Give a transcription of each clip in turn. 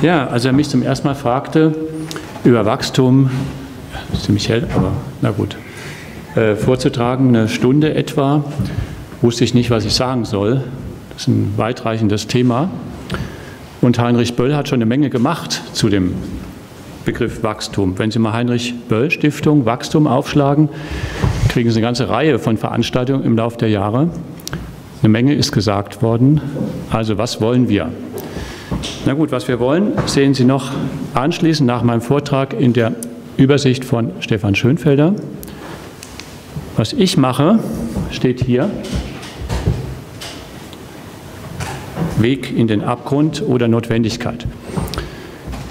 Ja, als er mich zum ersten Mal fragte, über Wachstum, ziemlich hell, aber na gut, äh, vorzutragen, eine Stunde etwa, wusste ich nicht, was ich sagen soll. Das ist ein weitreichendes Thema. Und Heinrich Böll hat schon eine Menge gemacht zu dem Begriff Wachstum. Wenn Sie mal Heinrich Böll Stiftung Wachstum aufschlagen, kriegen Sie eine ganze Reihe von Veranstaltungen im Laufe der Jahre. Eine Menge ist gesagt worden. Also was wollen wir? Na gut, was wir wollen, sehen Sie noch anschließend nach meinem Vortrag in der Übersicht von Stefan Schönfelder. Was ich mache, steht hier. Weg in den Abgrund oder Notwendigkeit.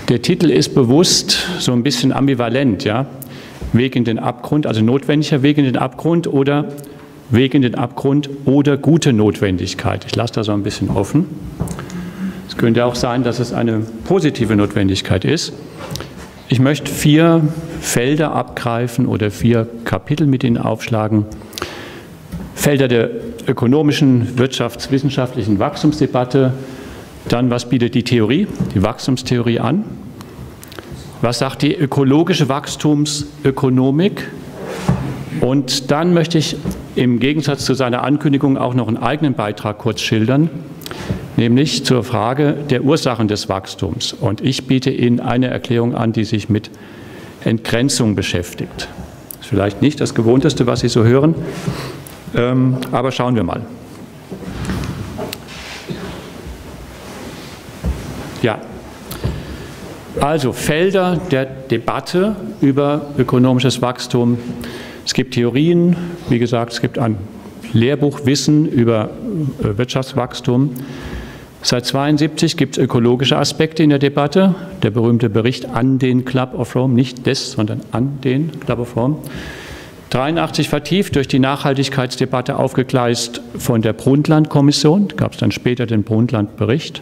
Der Titel ist bewusst so ein bisschen ambivalent, ja. Weg in den Abgrund, also notwendiger Weg in den Abgrund oder Weg in den Abgrund oder gute Notwendigkeit. Ich lasse das so ein bisschen offen. Es könnte auch sein, dass es eine positive Notwendigkeit ist. Ich möchte vier Felder abgreifen oder vier Kapitel mit Ihnen aufschlagen. Felder der ökonomischen, wirtschaftswissenschaftlichen Wachstumsdebatte. Dann, was bietet die Theorie, die Wachstumstheorie an? Was sagt die ökologische Wachstumsökonomik? Und dann möchte ich im Gegensatz zu seiner Ankündigung auch noch einen eigenen Beitrag kurz schildern, nämlich zur Frage der Ursachen des Wachstums. Und ich biete Ihnen eine Erklärung an, die sich mit Entgrenzung beschäftigt. Das ist vielleicht nicht das Gewohnteste, was Sie so hören, ähm, aber schauen wir mal. Ja, also Felder der Debatte über ökonomisches Wachstum. Es gibt Theorien, wie gesagt, es gibt ein Lehrbuch Wissen über äh, Wirtschaftswachstum. Seit 1972 gibt es ökologische Aspekte in der Debatte. Der berühmte Bericht an den Club of Rome, nicht des, sondern an den Club of Rome. 83 vertieft durch die Nachhaltigkeitsdebatte aufgegleist von der Brundtland-Kommission, gab es dann später den Brundtland-Bericht.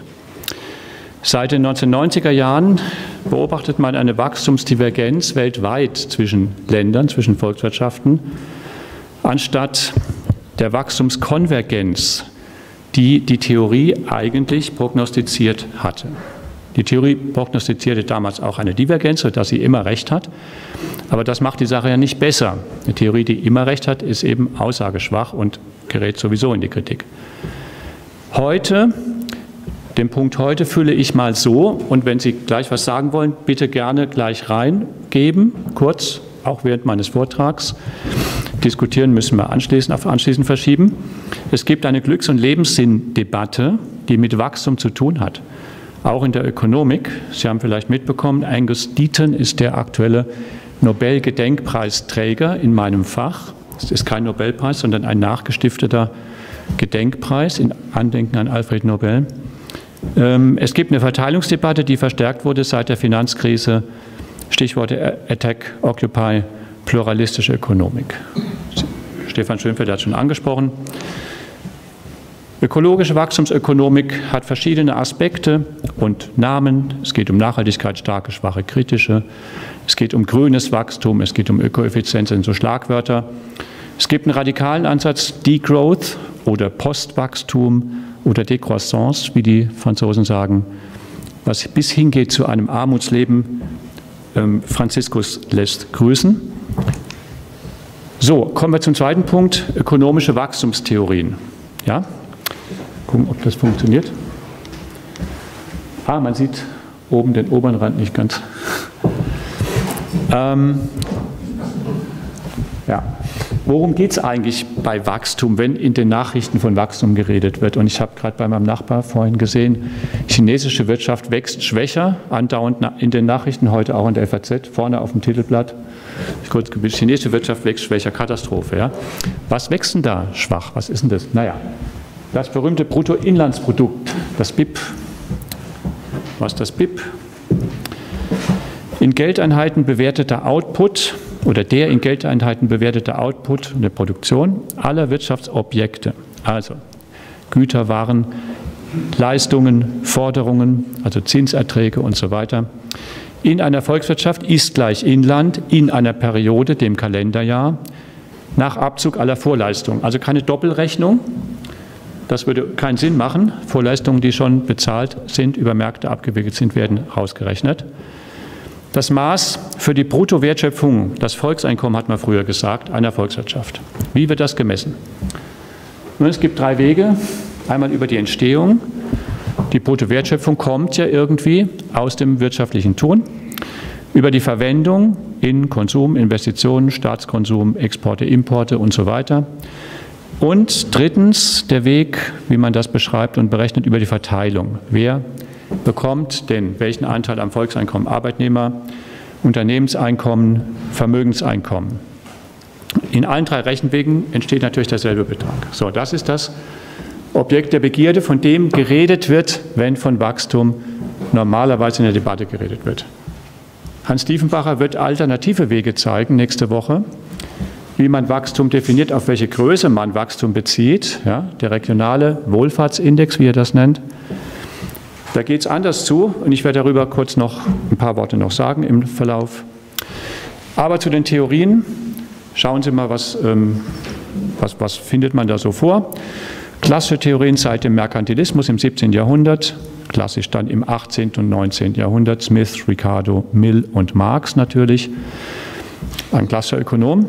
Seit den 1990er Jahren beobachtet man eine Wachstumsdivergenz weltweit zwischen Ländern, zwischen Volkswirtschaften, anstatt der Wachstumskonvergenz, die die Theorie eigentlich prognostiziert hatte. Die Theorie prognostizierte damals auch eine Divergenz, sodass sie immer recht hat. Aber das macht die Sache ja nicht besser. Eine Theorie, die immer recht hat, ist eben aussageschwach und gerät sowieso in die Kritik. Heute, den Punkt heute fülle ich mal so, und wenn Sie gleich was sagen wollen, bitte gerne gleich reingeben, kurz, auch während meines Vortrags. Diskutieren müssen wir anschließend auf anschließend verschieben. Es gibt eine Glücks- und Lebenssinn-Debatte, die mit Wachstum zu tun hat auch in der Ökonomik. Sie haben vielleicht mitbekommen, Angus Deaton ist der aktuelle Nobel-Gedenkpreisträger in meinem Fach. Es ist kein Nobelpreis, sondern ein nachgestifteter Gedenkpreis in Andenken an Alfred Nobel. Ähm, es gibt eine Verteilungsdebatte, die verstärkt wurde seit der Finanzkrise. Stichworte Attack, Occupy, pluralistische Ökonomik. Stefan Schönfeld hat schon angesprochen. Ökologische Wachstumsökonomik hat verschiedene Aspekte und Namen. Es geht um Nachhaltigkeit, starke, schwache, kritische. Es geht um grünes Wachstum, es geht um Ökoeffizienz, sind so Schlagwörter. Es gibt einen radikalen Ansatz, Degrowth oder Postwachstum oder Décroissance, wie die Franzosen sagen, was bis hingeht zu einem Armutsleben. Ähm, Franziskus lässt grüßen. So, kommen wir zum zweiten Punkt, ökonomische Wachstumstheorien. Ja? Gucken, ob das funktioniert. Ah, man sieht oben den oberen Rand nicht ganz. ähm, ja. Worum geht es eigentlich bei Wachstum, wenn in den Nachrichten von Wachstum geredet wird? Und ich habe gerade bei meinem Nachbar vorhin gesehen, chinesische Wirtschaft wächst schwächer, andauernd in den Nachrichten, heute auch in der FAZ, vorne auf dem Titelblatt. Ich kurz chinesische Wirtschaft wächst schwächer, Katastrophe. Ja? Was wächst denn da schwach? Was ist denn das? Naja, das berühmte Bruttoinlandsprodukt, das BIP. Was ist das BIP? In Geldeinheiten bewerteter Output oder der in Geldeinheiten bewertete Output der Produktion aller Wirtschaftsobjekte, also Güter, Waren, Leistungen, Forderungen, also Zinserträge und so weiter, in einer Volkswirtschaft ist gleich Inland in einer Periode, dem Kalenderjahr, nach Abzug aller Vorleistungen. Also keine Doppelrechnung, Das würde keinen Sinn machen. Vorleistungen, die schon bezahlt sind, über Märkte abgewickelt sind, werden ausgerechnet. Das Maß für die Bruttowertschöpfung, das Volkseinkommen hat man früher gesagt, einer Volkswirtschaft. Wie wird das gemessen? Nun, es gibt drei Wege. Einmal über die Entstehung. Die Bruttowertschöpfung kommt ja irgendwie aus dem wirtschaftlichen Tun. Über die Verwendung in Konsum, Investitionen, Staatskonsum, Exporte, Importe und so weiter. Und drittens der Weg, wie man das beschreibt und berechnet, über die Verteilung. Wer bekommt denn welchen Anteil am Volkseinkommen? Arbeitnehmer, Unternehmenseinkommen, Vermögenseinkommen. In allen drei Rechenwegen entsteht natürlich derselbe Betrag. So, das ist das Objekt der Begierde, von dem geredet wird, wenn von Wachstum normalerweise in der Debatte geredet wird. Hans Diefenbacher wird alternative Wege zeigen nächste Woche wie man Wachstum definiert, auf welche Größe man Wachstum bezieht, ja, der regionale Wohlfahrtsindex, wie er das nennt. Da geht es anders zu und ich werde darüber kurz noch ein paar Worte noch sagen im Verlauf. Aber zu den Theorien, schauen Sie mal, was, ähm, was, was findet man da so vor. Klassische Theorien seit dem Merkantilismus im 17. Jahrhundert, klassisch dann im 18. und 19. Jahrhundert, Smith, Ricardo, Mill und Marx natürlich, ein klassischer Ökonom.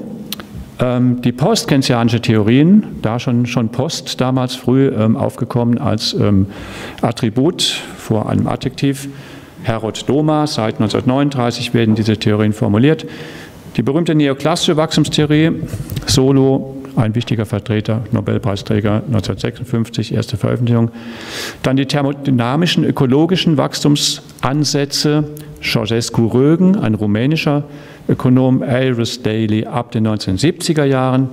Ähm, die postkenzianische Theorien, da schon, schon Post damals früh ähm, aufgekommen als ähm, Attribut vor einem Adjektiv. Herod Doma, seit 1939 werden diese Theorien formuliert. Die berühmte neoklassische Wachstumstheorie, Solo, ein wichtiger Vertreter, Nobelpreisträger 1956, erste Veröffentlichung. Dann die thermodynamischen ökologischen Wachstumsansätze, Ceausescu-Rögen, ein rumänischer Ökonom Iris Daly ab den 1970er Jahren.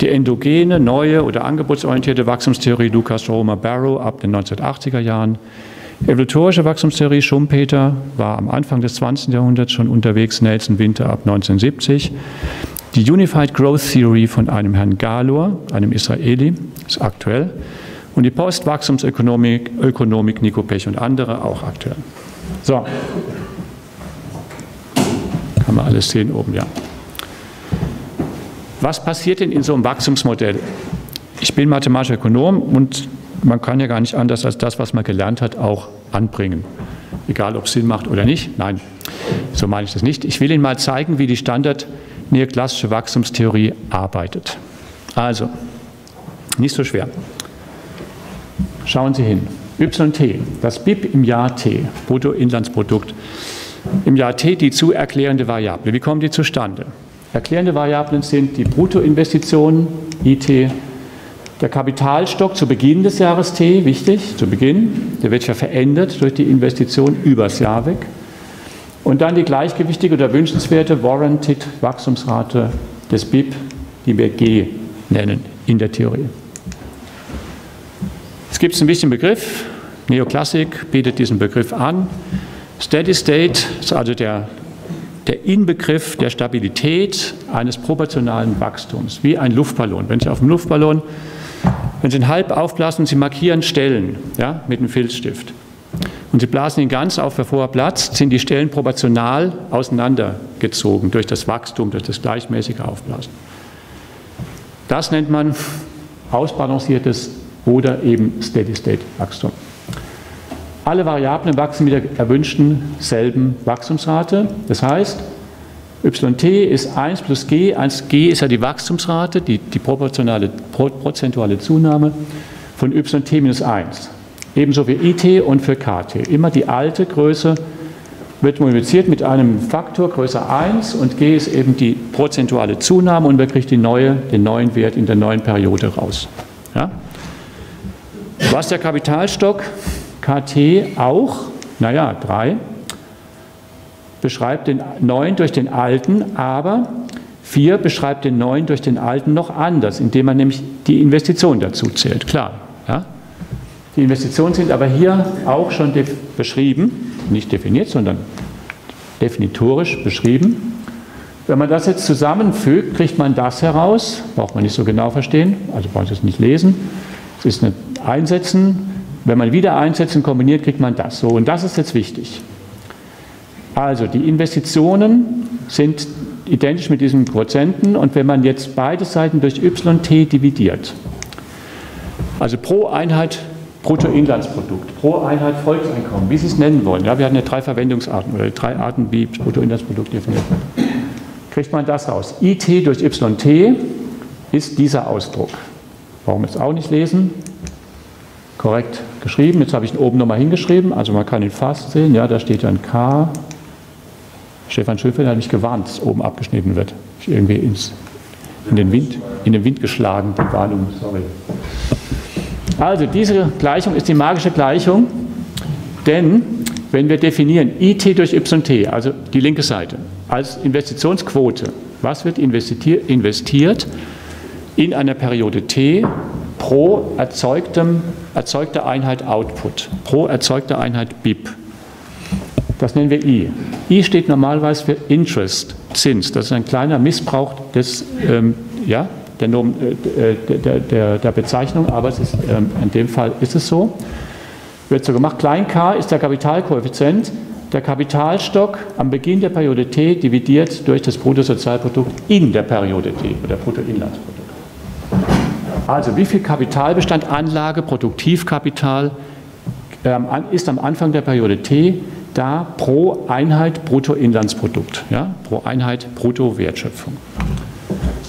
Die endogene, neue oder angebotsorientierte Wachstumstheorie Lucas Roma Barrow ab den 1980er Jahren. Evolutorische Wachstumstheorie Schumpeter war am Anfang des 20. Jahrhunderts schon unterwegs, Nelson Winter ab 1970. Die Unified Growth Theory von einem Herrn Galor, einem Israeli, ist aktuell. Und die Postwachstumsökonomik, Ökonomik, Nico Pech und andere auch aktuell. So, kann man alles sehen oben, ja. Was passiert denn in so einem Wachstumsmodell? Ich bin mathematischer Ökonom und man kann ja gar nicht anders als das, was man gelernt hat, auch anbringen. Egal, ob es Sinn macht oder nicht. Nein, so meine ich das nicht. Ich will Ihnen mal zeigen, wie die Standard neoklassische Wachstumstheorie arbeitet. Also, nicht so schwer. Schauen Sie hin. YT, das BIP im Jahr T, Bruttoinlandsprodukt im Jahr T die zu erklärende Variable. Wie kommen die zustande? Erklärende Variablen sind die Bruttoinvestitionen, IT, der Kapitalstock zu Beginn des Jahres T, wichtig, zu Beginn, der wird ja verändert durch die Investition übers Jahr weg. Und dann die gleichgewichtige oder wünschenswerte Warranted Wachstumsrate des BIP, die wir G nennen in der Theorie. Es gibt einen wichtigen Begriff, Neoklassik bietet diesen Begriff an. Steady State ist also der, der Inbegriff der Stabilität eines proportionalen Wachstums, wie ein Luftballon. Wenn Sie auf dem Luftballon, wenn Sie ihn halb aufblasen, Sie markieren Stellen ja, mit einem Filzstift und Sie blasen ihn ganz auf, bevor er platzt, sind die Stellen proportional auseinandergezogen durch das Wachstum, durch das gleichmäßige Aufblasen. Das nennt man ausbalanciertes oder eben Steady-State-Wachstum. Alle Variablen wachsen mit der erwünschten selben Wachstumsrate. Das heißt, yt ist 1 plus g. 1g ist ja die Wachstumsrate, die, die proportionale, prozentuale Zunahme von yt minus 1. Ebenso wie it und für kt. Immer die alte Größe wird multipliziert mit einem Faktor größer 1 und g ist eben die prozentuale Zunahme und man kriegt die neue, den neuen Wert in der neuen Periode raus. Ja? Was der Kapitalstock? KT auch, naja, 3, beschreibt den neuen durch den alten, aber 4 beschreibt den neuen durch den alten noch anders, indem man nämlich die Investition dazu zählt. Klar, ja? Die Investitionen sind aber hier auch schon beschrieben, nicht definiert, sondern definitorisch beschrieben. Wenn man das jetzt zusammenfügt, kriegt man das heraus, braucht man nicht so genau verstehen, also braucht man es nicht lesen. Es ist ein Einsetzen wenn man wieder einsetzt und kombiniert, kriegt man das. So, und das ist jetzt wichtig. Also die Investitionen sind identisch mit diesen Prozenten und wenn man jetzt beide Seiten durch yt dividiert, Also pro Einheit Bruttoinlandsprodukt, pro Einheit Volkseinkommen, wie Sie es nennen wollen. Ja, wir hatten ja drei Verwendungsarten oder drei Arten, wie Bruttoinlandsprodukt definiert wird. Kriegt man das raus. IT durch YT ist dieser Ausdruck. Warum jetzt auch nicht lesen? Korrekt geschrieben. Jetzt habe ich ihn oben nochmal hingeschrieben. Also man kann ihn fast sehen. Ja, da steht dann K. Stefan Schöfel hat mich gewarnt, dass oben abgeschnitten wird. Ich irgendwie ins, in, den Wind, in den Wind geschlagen, die Warnung. Sorry. Also diese Gleichung ist die magische Gleichung, denn wenn wir definieren IT durch YT, also die linke Seite, als Investitionsquote, was wird investiert in einer Periode T pro erzeugtem, erzeugter Einheit Output, pro erzeugter Einheit BIP. Das nennen wir I. I steht normalerweise für Interest, Zins. Das ist ein kleiner Missbrauch des ähm, ja, der, äh, der, der, der, Bezeichnung, aber ist, ähm, in dem Fall ist es so. Wird so gemacht. Klein k ist der Kapitalkoeffizient, der Kapitalstock am Beginn der Periode t dividiert durch das Bruttosozialprodukt in der Periode t oder Bruttoinlandsprodukt. Also wie viel Kapitalbestand, Anlage, Produktivkapital ähm, ist am Anfang der Periode t da pro Einheit Bruttoinlandsprodukt, ja, pro Einheit Bruttowertschöpfung.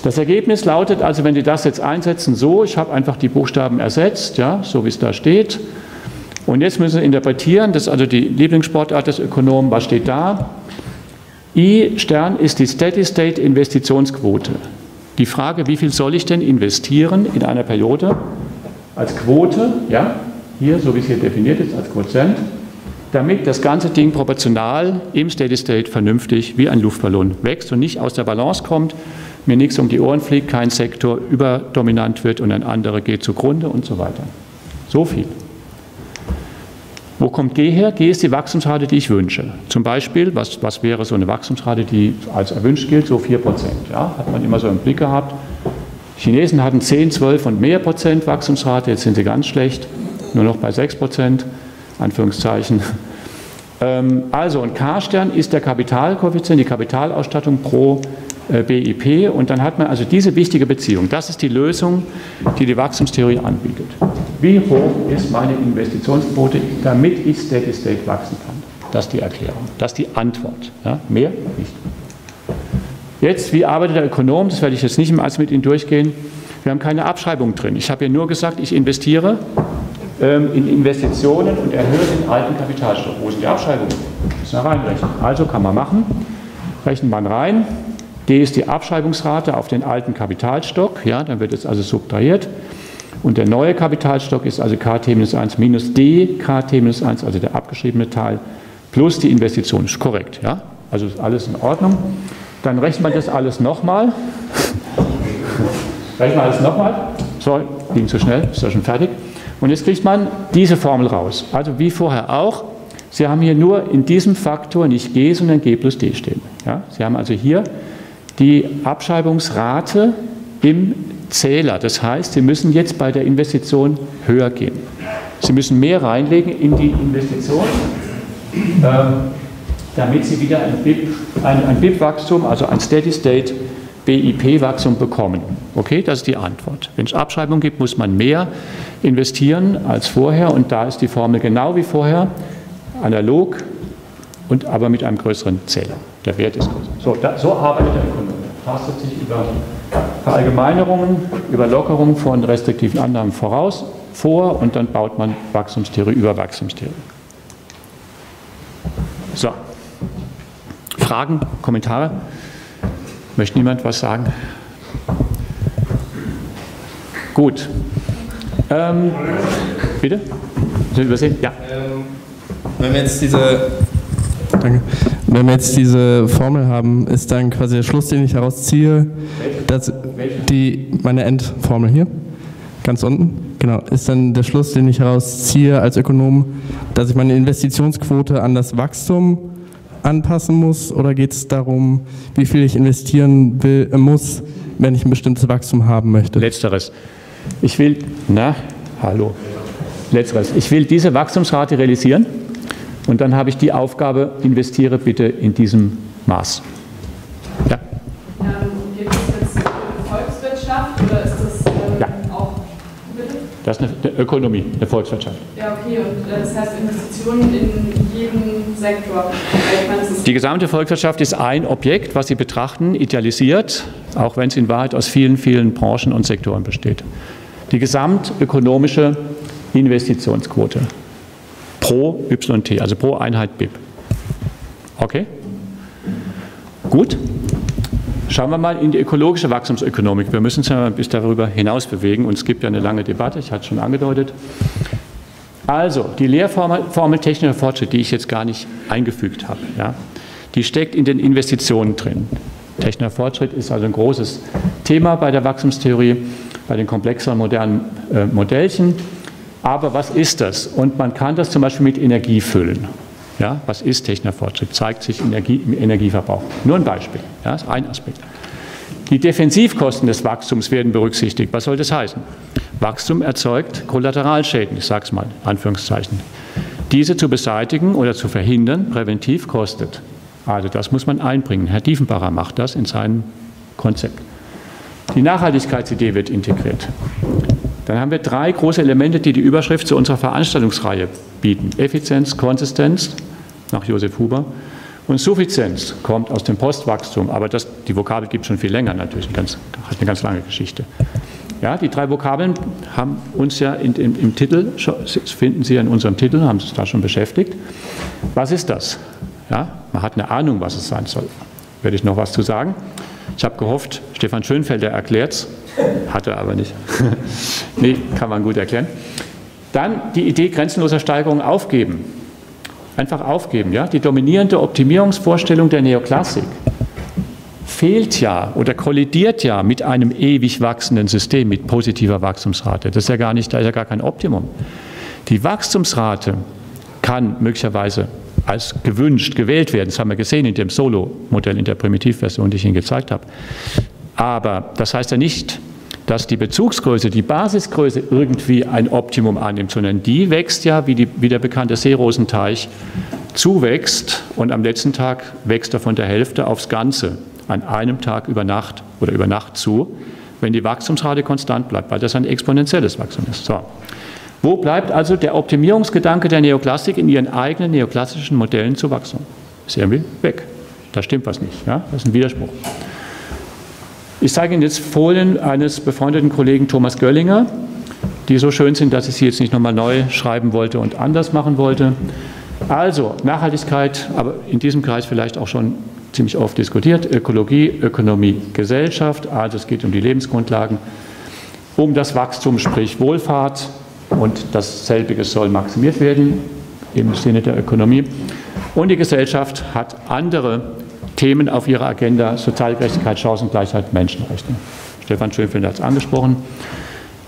Das Ergebnis lautet also, wenn Sie das jetzt einsetzen, so, ich habe einfach die Buchstaben ersetzt, ja, so wie es da steht. Und jetzt müssen Sie interpretieren, das ist also die Lieblingssportart des Ökonomen, was steht da? I Stern ist die Steady-State-Investitionsquote. Die Frage, wie viel soll ich denn investieren in einer Periode als Quote, ja, hier, so wie es hier definiert ist, als Quotient, damit das ganze Ding proportional im Steady State vernünftig wie ein Luftballon wächst und nicht aus der Balance kommt, mir nichts um die Ohren fliegt, kein Sektor überdominant wird und ein anderer geht zugrunde und so weiter. So viel. Wo kommt G her? G ist die Wachstumsrate, die ich wünsche. Zum Beispiel, was, was wäre so eine Wachstumsrate, die als erwünscht gilt? So 4 Prozent. Ja, hat man immer so im Blick gehabt. Chinesen hatten 10, 12 und mehr Prozent Wachstumsrate, jetzt sind sie ganz schlecht, nur noch bei 6 Prozent, Anführungszeichen. Ähm, also, und K-Stern ist der Kapitalkoeffizient, die Kapitalausstattung pro BIP und dann hat man also diese wichtige Beziehung. Das ist die Lösung, die die Wachstumstheorie anbietet. Wie hoch ist meine Investitionsquote, damit ich Steady State wachsen kann? Das ist die Erklärung, das ist die Antwort. Ja, mehr nicht. Jetzt, wie arbeitet der Ökonom? Das werde ich jetzt nicht alles mit Ihnen durchgehen. Wir haben keine Abschreibung drin. Ich habe ja nur gesagt, ich investiere ähm, in Investitionen und erhöhe den alten Kapitalstock. Wo sind die Abschreibungen? Müssen wir reinrechnen. Also kann man machen. Rechnet man rein. D ist die Abschreibungsrate auf den alten Kapitalstock, ja, dann wird es also subtrahiert. Und der neue Kapitalstock ist also KT-1 minus D, KT-1, also der abgeschriebene Teil, plus die Investition. Ist korrekt, ja? Also ist alles in Ordnung. Dann rechnet man das alles nochmal. rechnet man alles nochmal. So, ging zu schnell, ist ja schon fertig. Und jetzt kriegt man diese Formel raus. Also wie vorher auch. Sie haben hier nur in diesem Faktor nicht G, sondern G plus D stehen. Ja? Sie haben also hier die Abschreibungsrate im Zähler. Das heißt, Sie müssen jetzt bei der Investition höher gehen. Sie müssen mehr reinlegen in die Investition, ähm, damit Sie wieder ein BIP-Wachstum, also ein Steady-State BIP-Wachstum bekommen. Okay, das ist die Antwort. Wenn es Abschreibung gibt, muss man mehr investieren als vorher und da ist die Formel genau wie vorher, analog und aber mit einem größeren Zähler. Der Wert ist größer. So, da, so arbeitet der Ökonom. Tastet sich über Verallgemeinerungen, über Lockerungen von restriktiven Annahmen voraus, vor und dann baut man Wachstumstheorie über Wachstumstheorie. So. Fragen, Kommentare? Möchte niemand was sagen? Gut. Ähm, bitte? Sie übersehen? Ja. Ähm, wenn wir jetzt diese Danke. Wenn wir jetzt diese Formel haben, ist dann quasi der Schluss, den ich daraus ziehe, dass die, meine Endformel hier, ganz unten, genau, ist dann der Schluss, den ich daraus ziehe als Ökonom, dass ich meine Investitionsquote an das Wachstum anpassen muss oder geht es darum, wie viel ich investieren will, äh, muss, wenn ich ein bestimmtes Wachstum haben möchte? Letzteres. Ich will, na, hallo. Letzteres. Ich will diese Wachstumsrate realisieren und dann habe ich die Aufgabe, investiere bitte in diesem Maß. Ja. Ähm, geht das jetzt für Volkswirtschaft oder ist das ähm, ja. auch bitte? Das ist eine Ökonomie, eine Volkswirtschaft. Ja, okay, und äh, das heißt Investitionen in jeden Sektor. Die gesamte Volkswirtschaft ist ein Objekt, was Sie betrachten, idealisiert, auch wenn es in Wahrheit aus vielen, vielen Branchen und Sektoren besteht. Die gesamtökonomische Investitionsquote pro YT, also pro Einheit BIP. Okay? Gut. Schauen wir mal in die ökologische Wachstumsökonomik. Wir müssen uns ja bis darüber hinaus bewegen und es gibt ja eine lange Debatte, ich hatte es schon angedeutet. Also, die Lehrformel Formel technischer Fortschritt, die ich jetzt gar nicht eingefügt habe, ja, die steckt in den Investitionen drin. Technischer Fortschritt ist also ein großes Thema bei der Wachstumstheorie, bei den komplexeren modernen äh, Modellchen. Aber was ist das? Und man kann das zum Beispiel mit Energie füllen. Ja, was ist technischer Fortschritt? Zeigt sich Energie, im Energieverbrauch. Nur ein Beispiel, ja, ist ein Aspekt. Die Defensivkosten des Wachstums werden berücksichtigt. Was soll das heißen? Wachstum erzeugt Kollateralschäden, ich sage es mal, Anführungszeichen. Diese zu beseitigen oder zu verhindern, präventiv kostet. Also das muss man einbringen. Herr Diefenbacher macht das in seinem Konzept. Die Nachhaltigkeitsidee wird integriert. Dann haben wir drei große Elemente, die die Überschrift zu unserer Veranstaltungsreihe bieten. Effizienz, Konsistenz nach Josef Huber. Und Suffizienz kommt aus dem Postwachstum, aber das, die Vokabel gibt es schon viel länger natürlich, ganz, hat eine ganz lange Geschichte. Ja, die drei Vokabeln haben uns ja in, in, im Titel, finden Sie in unserem Titel, haben sich da schon beschäftigt. Was ist das? Ja, man hat eine Ahnung, was es sein soll. Werde ich noch was zu sagen? Ich habe gehofft, Stefan Schönfelder erklärt es, hat er aber nicht. nee, kann man gut erklären. Dann die Idee grenzenloser Steigerung aufgeben. Einfach aufgeben. Ja? Die dominierende Optimierungsvorstellung der Neoklassik fehlt ja oder kollidiert ja mit einem ewig wachsenden System mit positiver Wachstumsrate. Das ist ja gar nicht, da ist ja gar kein Optimum. Die Wachstumsrate kann möglicherweise als gewünscht gewählt werden. Das haben wir gesehen in dem Solo-Modell, in der Primitivversion, die ich Ihnen gezeigt habe. Aber das heißt ja nicht, dass die Bezugsgröße, die Basisgröße irgendwie ein Optimum annimmt, sondern die wächst ja, wie, die, wie der bekannte Seerosenteich zuwächst und am letzten Tag wächst er von der Hälfte aufs Ganze an einem Tag über Nacht oder über Nacht zu, wenn die Wachstumsrate konstant bleibt, weil das ein exponentielles Wachstum ist. So. Wo bleibt also der Optimierungsgedanke der Neoklassik in ihren eigenen neoklassischen Modellen zu Wachstum? Ist irgendwie weg. Da stimmt was nicht. Ja? Das ist ein Widerspruch. Ich zeige Ihnen jetzt Folien eines befreundeten Kollegen Thomas Görlinger, die so schön sind, dass ich sie jetzt nicht nochmal neu schreiben wollte und anders machen wollte. Also Nachhaltigkeit, aber in diesem Kreis vielleicht auch schon ziemlich oft diskutiert, Ökologie, Ökonomie, Gesellschaft, also es geht um die Lebensgrundlagen, um das Wachstum, sprich Wohlfahrt und dasselbige soll maximiert werden im Sinne der Ökonomie. Und die Gesellschaft hat andere Themen auf ihrer Agenda, Sozialgerechtigkeit, Chancengleichheit, Menschenrechte. Stefan Schönfelder hat es angesprochen.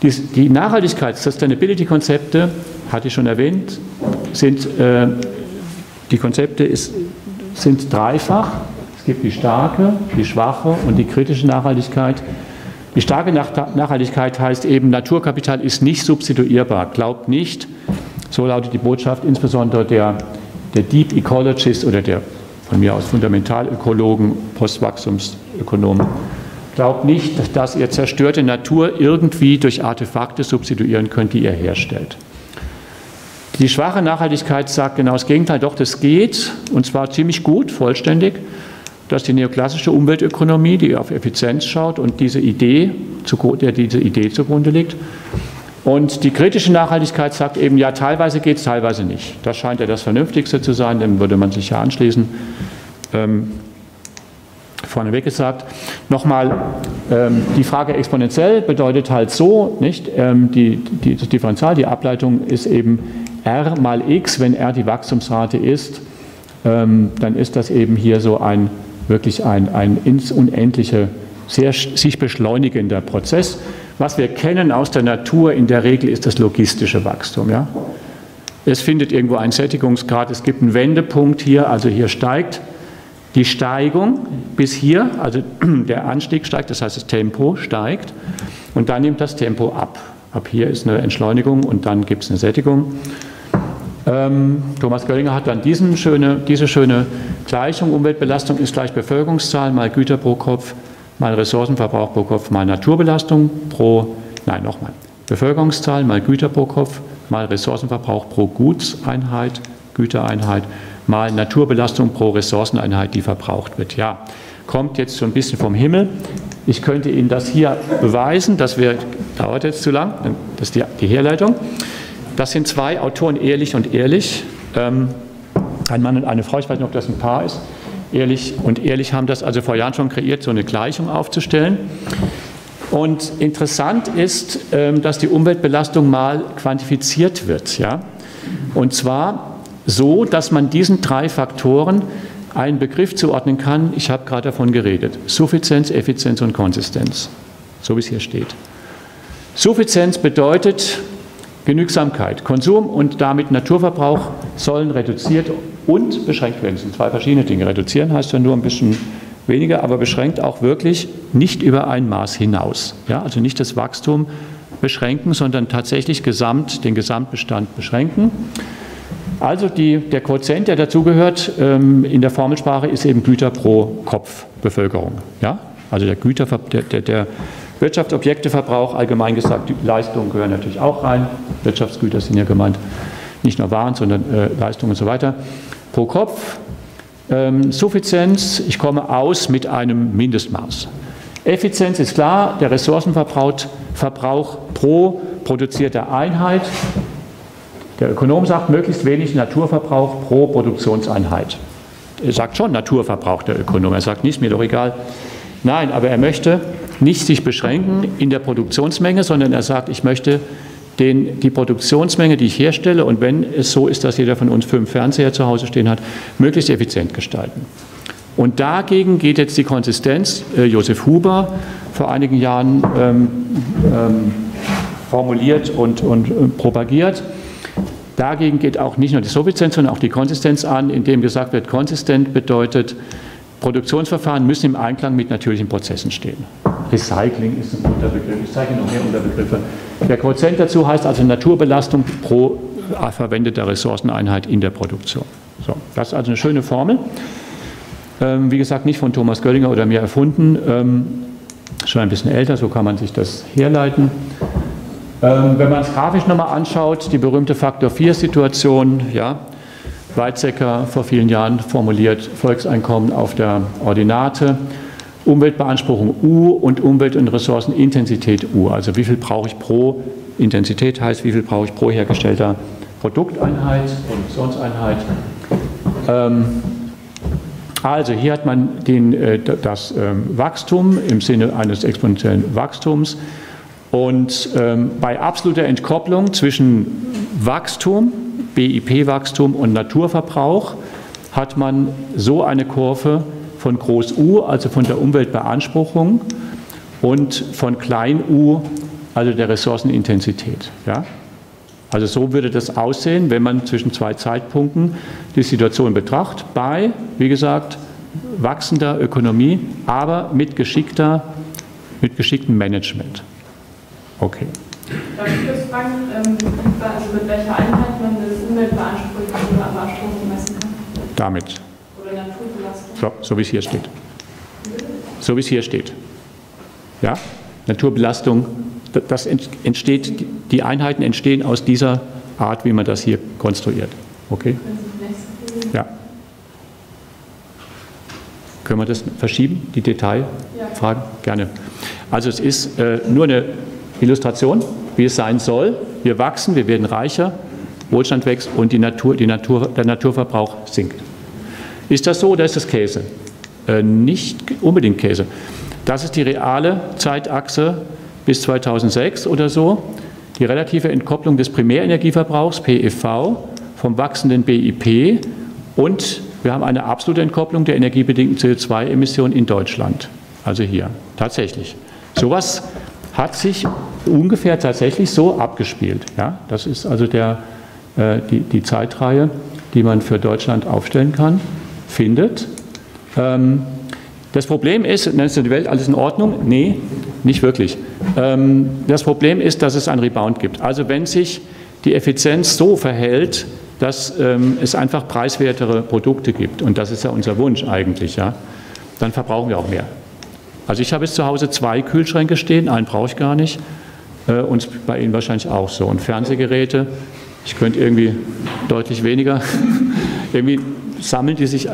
Die, die Nachhaltigkeit, Sustainability-Konzepte, hatte ich schon erwähnt, sind, äh, die Konzepte ist, sind dreifach. Es gibt die starke, die schwache und die kritische Nachhaltigkeit. Die starke Nachhaltigkeit heißt eben, Naturkapital ist nicht substituierbar. Glaubt nicht, so lautet die Botschaft insbesondere der, der Deep Ecologist oder der von mir aus Fundamentalökologen, Postwachstumsökonomen, glaubt nicht, dass ihr zerstörte Natur irgendwie durch Artefakte substituieren könnt, die ihr herstellt. Die schwache Nachhaltigkeit sagt genau das Gegenteil, doch das geht, und zwar ziemlich gut, vollständig, dass die neoklassische Umweltökonomie, die auf Effizienz schaut und diese Idee, der diese Idee zugrunde liegt, und die kritische Nachhaltigkeit sagt eben, ja, teilweise geht es, teilweise nicht. Das scheint ja das Vernünftigste zu sein, dem würde man sich ja anschließen. Ähm, vorneweg gesagt. Nochmal, ähm, die Frage exponentiell bedeutet halt so, nicht? Ähm, die, die, das Differential, die Ableitung ist eben r mal x, wenn r die Wachstumsrate ist, ähm, dann ist das eben hier so ein wirklich ein, ein ins Unendliche, sehr sich beschleunigender Prozess. Was wir kennen aus der Natur in der Regel ist das logistische Wachstum. Ja? Es findet irgendwo einen Sättigungsgrad, es gibt einen Wendepunkt hier, also hier steigt die Steigung bis hier, also der Anstieg steigt, das heißt das Tempo steigt und dann nimmt das Tempo ab. Ab hier ist eine Entschleunigung und dann gibt es eine Sättigung. Ähm, Thomas Göllinger hat dann schöne, diese schöne Gleichung, Umweltbelastung ist gleich Bevölkerungszahl mal Güter pro Kopf mal Ressourcenverbrauch pro Kopf mal Naturbelastung pro, nein, nochmal, Bevölkerungszahl mal Güter pro Kopf mal Ressourcenverbrauch pro Gutseinheit, Gütereinheit mal Naturbelastung pro Ressourceneinheit, die verbraucht wird. Ja, kommt jetzt so ein bisschen vom Himmel. Ich könnte Ihnen das hier beweisen, das wär, dauert jetzt zu lang, das ist die, die Herleitung. Das sind zwei Autoren, Ehrlich und Ehrlich. Ähm, ein Mann und eine Frau, ich weiß nicht, ob das ein Paar ist. Ehrlich und Ehrlich haben das also vor Jahren schon kreiert, so eine Gleichung aufzustellen. Und interessant ist, ähm, dass die Umweltbelastung mal quantifiziert wird. Ja? Und zwar so, dass man diesen drei Faktoren einen Begriff zuordnen kann. Ich habe gerade davon geredet. Suffizienz, Effizienz und Konsistenz. So wie es hier steht. Suffizienz bedeutet Genügsamkeit. Konsum und damit Naturverbrauch sollen reduziert und beschränkt werden. Das sind zwei verschiedene Dinge. Reduzieren heißt ja nur ein bisschen weniger, aber beschränkt auch wirklich nicht über ein Maß hinaus. Ja, also nicht das Wachstum beschränken, sondern tatsächlich gesamt, den Gesamtbestand beschränken. Also die, der Quotient, der dazugehört ähm, in der Formelsprache, ist eben Güter pro Kopf Bevölkerung. Ja? Also der, Güter, der, der, der Wirtschaftsobjekteverbrauch, allgemein gesagt, Leistungen gehören natürlich auch rein. Wirtschaftsgüter sind ja gemeint, nicht nur Waren, sondern äh, Leistungen und so weiter. Pro Kopf ähm, Suffizienz, ich komme aus mit einem Mindestmaß. Effizienz ist klar, der Ressourcenverbrauch Verbrauch pro produzierter Einheit. Der Ökonom sagt möglichst wenig Naturverbrauch pro Produktionseinheit. Er sagt schon Naturverbrauch der Ökonom, er sagt nicht, mir doch egal. Nein, aber er möchte nicht sich beschränken in der Produktionsmenge, sondern er sagt, ich möchte den, die Produktionsmenge, die ich herstelle, und wenn es so ist, dass jeder von uns fünf Fernseher zu Hause stehen hat, möglichst effizient gestalten. Und dagegen geht jetzt die Konsistenz. Äh, Josef Huber vor einigen Jahren ähm, ähm, formuliert und, und äh, propagiert. Dagegen geht auch nicht nur die Suffizienz, sondern auch die Konsistenz an, indem gesagt wird, konsistent bedeutet, Produktionsverfahren müssen im Einklang mit natürlichen Prozessen stehen. Recycling ist ein Unterbegriff, ich zeige noch mehr Unterbegriffe. Der Quotient dazu heißt also Naturbelastung pro verwendeter Ressourceneinheit in der Produktion. So, das ist also eine schöne Formel. Ähm, wie gesagt, nicht von Thomas Göllinger oder mir erfunden, ähm, schon ein bisschen älter, so kann man sich das herleiten. Ähm, wenn man es grafisch nochmal anschaut, die berühmte Faktor-4-Situation, ja, Weizsäcker vor vielen Jahren formuliert, Volkseinkommen auf der Ordinate, Umweltbeanspruchung U und Umwelt- und Ressourcenintensität U. Also wie viel brauche ich pro Intensität heißt, wie viel brauche ich pro hergestellter Produkteinheit, Produktionseinheit. Ähm, also hier hat man den, äh, das ähm, Wachstum im Sinne eines exponentiellen Wachstums und ähm, bei absoluter Entkopplung zwischen Wachstum BIP-Wachstum und Naturverbrauch hat man so eine Kurve von Groß U, also von der Umweltbeanspruchung, und von Klein u, also der Ressourcenintensität. Ja? Also so würde das aussehen, wenn man zwischen zwei Zeitpunkten die Situation betrachtet, bei, wie gesagt, wachsender Ökonomie, aber mit, geschickter, mit geschicktem Management. Okay. Darf ich kurz fragen, ähm, also mit welcher Einheit man das Umweltbeanspruchung oder Beanspruchung messen kann? Damit. Oder Naturbelastung? So, so wie es hier steht. So wie es hier steht. Ja? Naturbelastung, das entsteht, die Einheiten entstehen aus dieser Art, wie man das hier konstruiert. Okay? Ja. Können wir das verschieben, die Detailfragen? Ja. Gerne. Also es ist äh, nur eine Illustration, wie es sein soll. Wir wachsen, wir werden reicher, Wohlstand wächst und die Natur, die Natur, der Naturverbrauch sinkt. Ist das so oder ist das Käse? Äh, nicht unbedingt Käse. Das ist die reale Zeitachse bis 2006 oder so. Die relative Entkopplung des Primärenergieverbrauchs, PEV, vom wachsenden BIP und wir haben eine absolute Entkopplung der energiebedingten CO2-Emissionen in Deutschland. Also hier, tatsächlich. Sowas hat sich ungefähr tatsächlich so abgespielt. Ja? Das ist also der, äh, die, die Zeitreihe, die man für Deutschland aufstellen kann, findet. Ähm, das Problem ist, ist die Welt alles in Ordnung? Nee, nicht wirklich. Ähm, das Problem ist, dass es einen Rebound gibt. Also wenn sich die Effizienz so verhält, dass ähm, es einfach preiswertere Produkte gibt, und das ist ja unser Wunsch eigentlich, ja, dann verbrauchen wir auch mehr. Also ich habe jetzt zu Hause zwei Kühlschränke stehen, einen brauche ich gar nicht. äh, und bei Ihnen wahrscheinlich auch so. Und Fernsehgeräte, ich könnte irgendwie deutlich weniger, irgendwie sammeln die sich,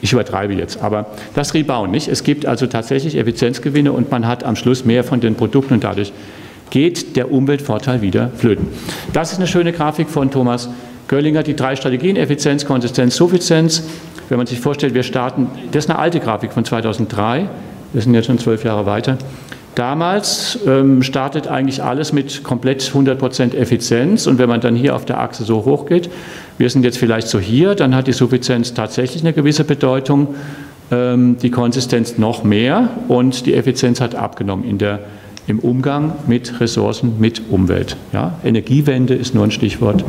ich übertreibe jetzt, aber das Rebound nicht. Es gibt also tatsächlich Effizienzgewinne und man hat am Schluss mehr von den Produkten und dadurch geht der Umweltvorteil wieder flöten. Das ist eine schöne Grafik von Thomas Görlinger, die drei Strategien, Effizienz, Konsistenz, Suffizienz. Wenn man sich vorstellt, wir starten, das ist eine alte Grafik von 2003, wir sind jetzt schon zwölf Jahre weiter. Damals ähm, startet eigentlich alles mit komplett 100% Effizienz und wenn man dann hier auf der Achse so hoch geht, wir sind jetzt vielleicht so hier, dann hat die Suffizienz tatsächlich eine gewisse Bedeutung, ähm, die Konsistenz noch mehr und die Effizienz hat abgenommen in der, im Umgang mit Ressourcen, mit Umwelt. Ja? Energiewende ist nur ein Stichwort,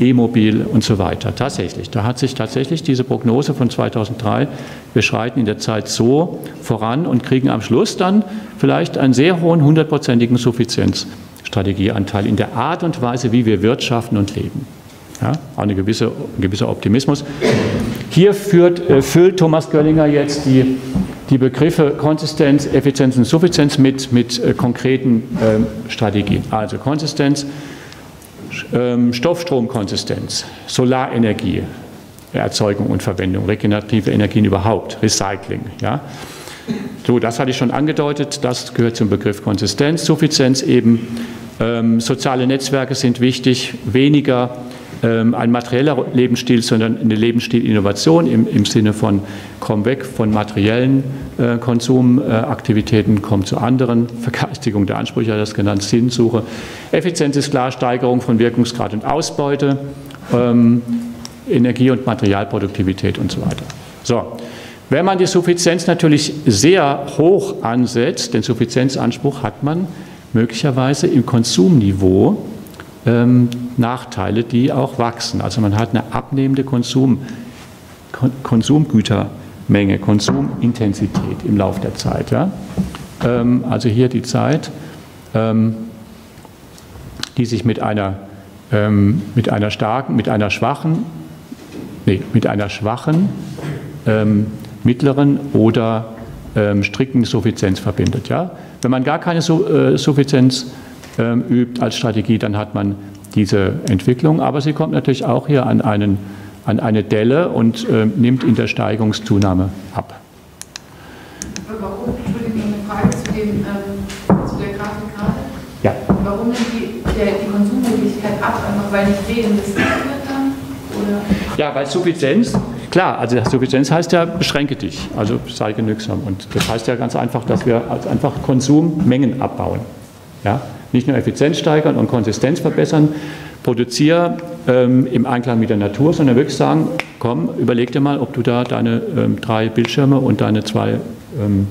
E-Mobil und so weiter. Tatsächlich, da hat sich tatsächlich diese Prognose von 2003, wir schreiten in der Zeit so voran und kriegen am Schluss dann vielleicht einen sehr hohen hundertprozentigen Suffizienzstrategieanteil in der Art und Weise, wie wir wirtschaften und leben. Ja, auch eine gewisse, ein gewisser Optimismus. Hier führt, äh, füllt Thomas Görlinger jetzt die, die Begriffe Konsistenz, Effizienz und Suffizienz mit, mit äh, konkreten äh, Strategien. Also Konsistenz, Stoffstromkonsistenz, Solarenergie, Erzeugung und Verwendung, regenerative Energien überhaupt, Recycling. Ja. So, das hatte ich schon angedeutet, das gehört zum Begriff Konsistenz, Suffizienz eben. Ähm, soziale Netzwerke sind wichtig, weniger ähm, ein materieller Lebensstil, sondern eine Lebensstilinnovation im, im Sinne von komm weg von materiellen äh, Konsumaktivitäten, komm zu anderen, Vergeistigung der Ansprüche, das genannt, Sinnsuche. Effizienz ist klar, Steigerung von Wirkungsgrad und Ausbeute, ähm, Energie- und Materialproduktivität und so weiter. So, wenn man die Suffizienz natürlich sehr hoch ansetzt, den Suffizienzanspruch hat man möglicherweise im Konsumniveau ähm, Nachteile, die auch wachsen. Also man hat eine abnehmende Konsum, Konsumgütermenge, Konsumintensität im Laufe der Zeit. Ja? Ähm, also hier die Zeit, ähm, die sich mit einer, ähm, mit einer starken, mit einer schwachen, nee, mit einer schwachen, ähm, mittleren oder ähm, strikten Suffizienz verbindet. Ja? Wenn man gar keine äh, Suffizienz ähm, übt als Strategie, dann hat man diese Entwicklung. Aber sie kommt natürlich auch hier an, einen, an eine Delle und äh, nimmt in der Steigungszunahme ab. Warum, Entschuldigung, eine Frage zu, dem, ähm, zu der Grafik gerade. Ja. Warum nimmt die, der, die Konsummöglichkeit ab? Einfach weil nicht reinvestiert wird dann? Oder? Ja, weil Suffizienz, klar, also Suffizienz heißt ja, beschränke dich, also sei genügsam. Und das heißt ja ganz einfach, dass wir einfach Konsummengen abbauen. Ja? Nicht nur Effizienz steigern und Konsistenz verbessern, produziere ähm, im Einklang mit der Natur, sondern wirklich sagen, komm, überleg dir mal, ob du da deine ähm, drei Bildschirme und deine zwei ähm,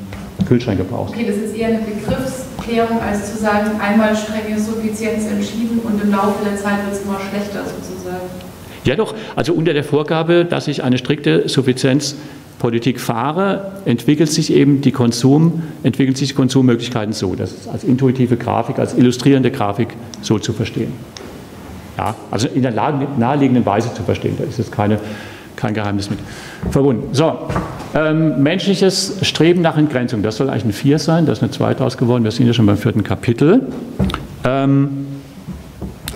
Kühlschränke brauchst. Okay, das ist eher eine Begriffsklärung, als zu sagen, einmal strenge Suffizienz entschieden und im Laufe der Zeit wird es immer schlechter sozusagen. Ja doch, also unter der Vorgabe, dass ich eine strikte Suffizienz Politik fahre, entwickelt sich eben die Konsum, entwickeln sich Konsummöglichkeiten so. Das ist als intuitive Grafik, als illustrierende Grafik so zu verstehen. Ja, also in der naheliegenden Weise zu verstehen. Da ist jetzt keine, kein Geheimnis mit verbunden. So, ähm, menschliches Streben nach Entgrenzung, das soll eigentlich ein Vier sein, das ist eine Zwei draus geworden. Wir sind ja schon beim vierten Kapitel. Ähm,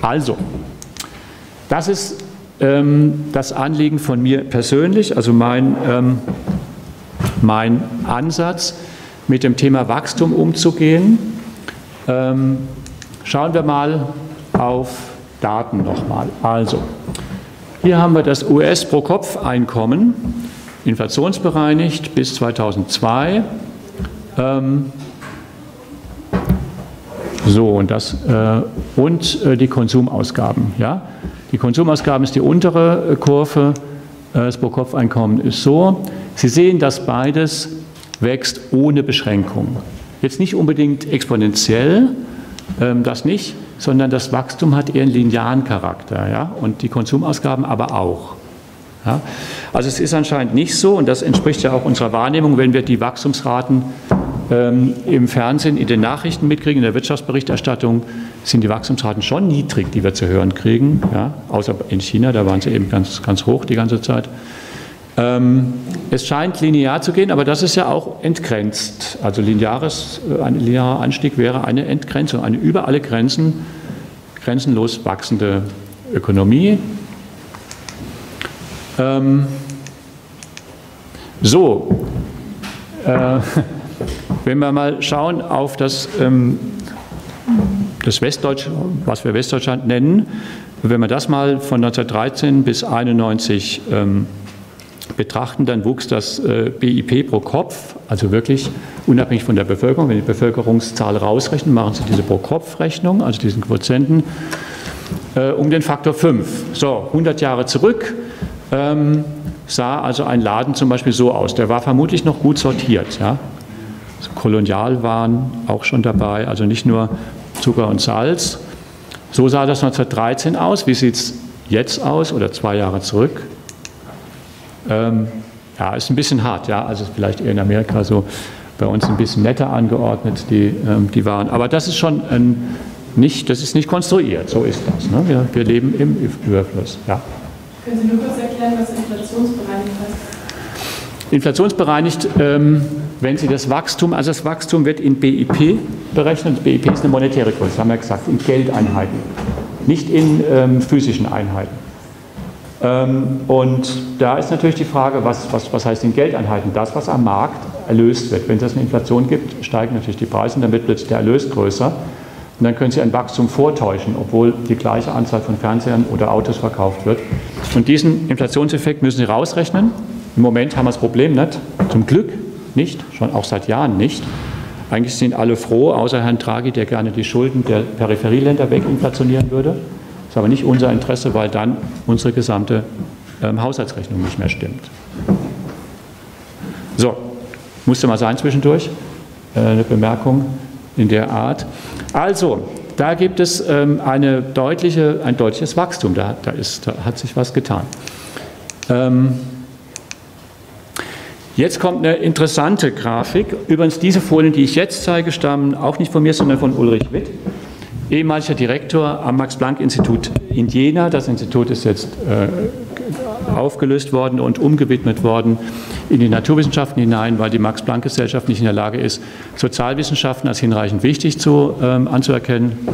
also, das ist das Anliegen von mir persönlich, also mein, ähm, mein Ansatz, mit dem Thema Wachstum umzugehen. Ähm, schauen wir mal auf Daten nochmal. Also, hier haben wir das US-Pro-Kopf-Einkommen, inflationsbereinigt bis 2002. Ähm, so, und, das, äh, und äh, die Konsumausgaben. Ja? Die Konsumausgaben ist die untere äh, Kurve, äh, das Pro-Kopf-Einkommen ist so. Sie sehen, dass beides wächst ohne Beschränkung. Jetzt nicht unbedingt exponentiell, ähm, das nicht, sondern das Wachstum hat eher einen linearen Charakter ja? und die Konsumausgaben aber auch. Ja? Also es ist anscheinend nicht so und das entspricht ja auch unserer Wahrnehmung, wenn wir die Wachstumsraten ähm, im Fernsehen, in den Nachrichten mitkriegen, in der Wirtschaftsberichterstattung, sind die Wachstumsraten schon niedrig, die wir zu hören kriegen. Ja? Außer in China, da waren sie eben ganz, ganz hoch die ganze Zeit. Ähm, es scheint linear zu gehen, aber das ist ja auch entgrenzt. Also lineares, äh, ein linearer Anstieg wäre eine Entgrenzung, eine über alle Grenzen grenzenlos wachsende Ökonomie. Ähm, so, äh, wenn wir mal schauen auf das, ähm, das Westdeutsch, was wir Westdeutschland nennen, wenn wir das mal von 1913 bis 1991 ähm, betrachten, dann wuchs das äh, BIP pro Kopf, also wirklich unabhängig von der Bevölkerung. Wenn die Bevölkerungszahl rausrechnen, machen Sie diese Pro-Kopf-Rechnung, also diesen Quotienten, äh, um den Faktor 5. So, 100 Jahre zurück ähm, sah also ein Laden zum Beispiel so aus. Der war vermutlich noch gut sortiert. Ja? Kolonialwaren auch schon dabei, also nicht nur Zucker und Salz. So sah das 1913 aus. Wie sieht es jetzt aus oder zwei Jahre zurück? Ähm, ja, ist ein bisschen hart, ja, also vielleicht eher in Amerika so bei uns ein bisschen netter angeordnet, die, ähm, die Waren. Aber das ist schon ein, nicht, das ist nicht konstruiert, so ist das. Ne? Wir, wir leben im Überfluss. Ja. Können Sie nur kurz erklären, was inflationsbereinigt heißt? Inflationsbereinigt, ähm, wenn Sie das Wachstum, also das Wachstum wird in BIP berechnet. BIP ist eine monetäre Größe, haben wir gesagt, in Geldeinheiten, nicht in ähm, physischen Einheiten. Ähm, und da ist natürlich die Frage, was, was, was heißt in Geldeinheiten? Das, was am Markt erlöst wird. Wenn es eine Inflation gibt, steigen natürlich die Preise und dann wird der Erlös größer. Und dann können Sie ein Wachstum vortäuschen, obwohl die gleiche Anzahl von Fernsehern oder Autos verkauft wird. Und diesen Inflationseffekt müssen Sie rausrechnen. Im Moment haben wir das Problem nicht. Zum Glück nicht, schon auch seit Jahren nicht. Eigentlich sind alle froh, außer Herrn Draghi, der gerne die Schulden der Peripherieländer weginflationieren würde ist aber nicht unser Interesse, weil dann unsere gesamte ähm, Haushaltsrechnung nicht mehr stimmt. So, musste mal sein zwischendurch, äh, eine Bemerkung in der Art. Also, da gibt es ähm, eine deutliche, ein deutliches Wachstum, da, da, ist, da hat sich was getan. Ähm, Jetzt kommt eine interessante Grafik. Übrigens, diese Folien, die ich jetzt zeige, stammen auch nicht von mir, sondern von Ulrich Witt ehemaliger Direktor am Max-Planck-Institut in Jena. Das Institut ist jetzt äh, aufgelöst worden und umgewidmet worden in die Naturwissenschaften hinein, weil die Max-Planck-Gesellschaft nicht in der Lage ist, Sozialwissenschaften als hinreichend wichtig zu, ähm, anzuerkennen.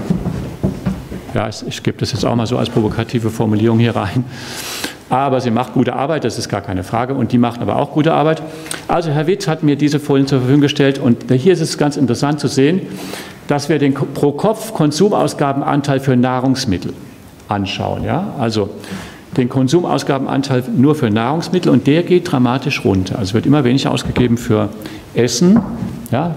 Ja, ich, ich gebe das jetzt auch mal so als provokative Formulierung hier rein. Aber sie macht gute Arbeit, das ist gar keine Frage, und die machen aber auch gute Arbeit. Also Herr Witz hat mir diese Folien zur Verfügung gestellt und hier ist es ganz interessant zu sehen, dass wir den Pro-Kopf-Konsumausgabenanteil für Nahrungsmittel anschauen. Ja? Also den Konsumausgabenanteil nur für Nahrungsmittel und der geht dramatisch runter. Also wird immer weniger ausgegeben für Essen, ja,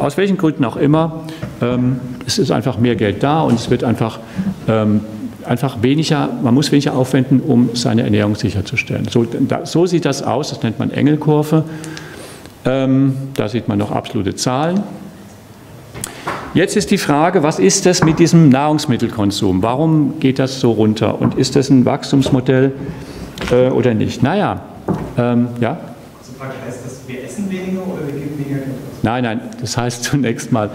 aus welchen Gründen auch immer. Ähm, es ist einfach mehr Geld da und es wird einfach, ähm, einfach weniger, man muss weniger aufwenden, um seine Ernährung sicherzustellen. So, da, so sieht das aus, das nennt man Engelkurve. Ähm, da sieht man noch absolute Zahlen. Jetzt ist die Frage, was ist das mit diesem Nahrungsmittelkonsum? Warum geht das so runter? Und ist das ein Wachstumsmodell äh, oder nicht? Naja, ähm, ja? Also Frage, heißt das, wir essen weniger oder wir geben weniger Geld aus? Nein, nein, das heißt zunächst mal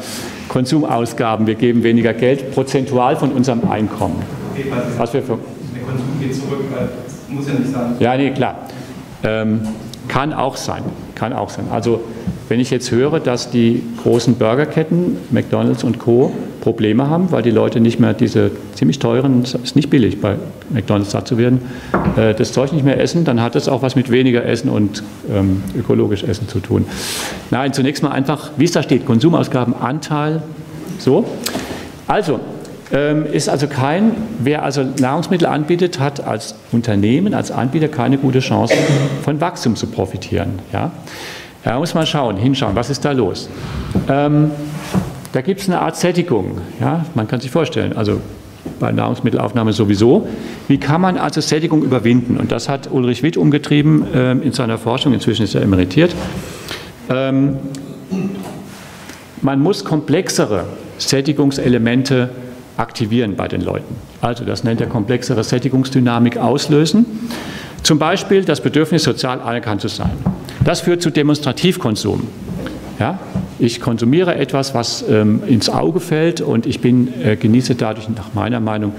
Konsumausgaben. Wir geben weniger Geld prozentual von unserem Einkommen. Okay, was wir für der Konsum geht zurück, weil das muss ja nicht sein. Ja, nee, klar. Ähm, kann auch sein, kann auch sein. Also wenn ich jetzt höre, dass die großen Burgerketten, McDonald's und Co. Probleme haben, weil die Leute nicht mehr diese ziemlich teuren, es ist nicht billig bei McDonald's satt zu werden, äh, das Zeug nicht mehr essen, dann hat das auch was mit weniger Essen und ähm, ökologisch Essen zu tun. Nein, zunächst mal einfach, wie es da steht, Konsumausgabenanteil, so. Also, ist also kein, wer also Nahrungsmittel anbietet, hat als Unternehmen, als Anbieter keine gute Chance, von Wachstum zu profitieren. Ja? Da muss man schauen, hinschauen, was ist da los. Ähm, da gibt es eine Art Sättigung. Ja? Man kann sich vorstellen, also bei Nahrungsmittelaufnahme sowieso. Wie kann man also Sättigung überwinden? Und das hat Ulrich Witt umgetrieben äh, in seiner Forschung, inzwischen ist er emeritiert. Ähm, man muss komplexere Sättigungselemente aktivieren bei den Leuten. Also das nennt er komplexere Sättigungsdynamik auslösen. Zum Beispiel das Bedürfnis, sozial anerkannt zu sein. Das führt zu Demonstrativkonsum. Ja? Ich konsumiere etwas, was ähm, ins Auge fällt und ich bin, äh, genieße dadurch nach meiner Meinung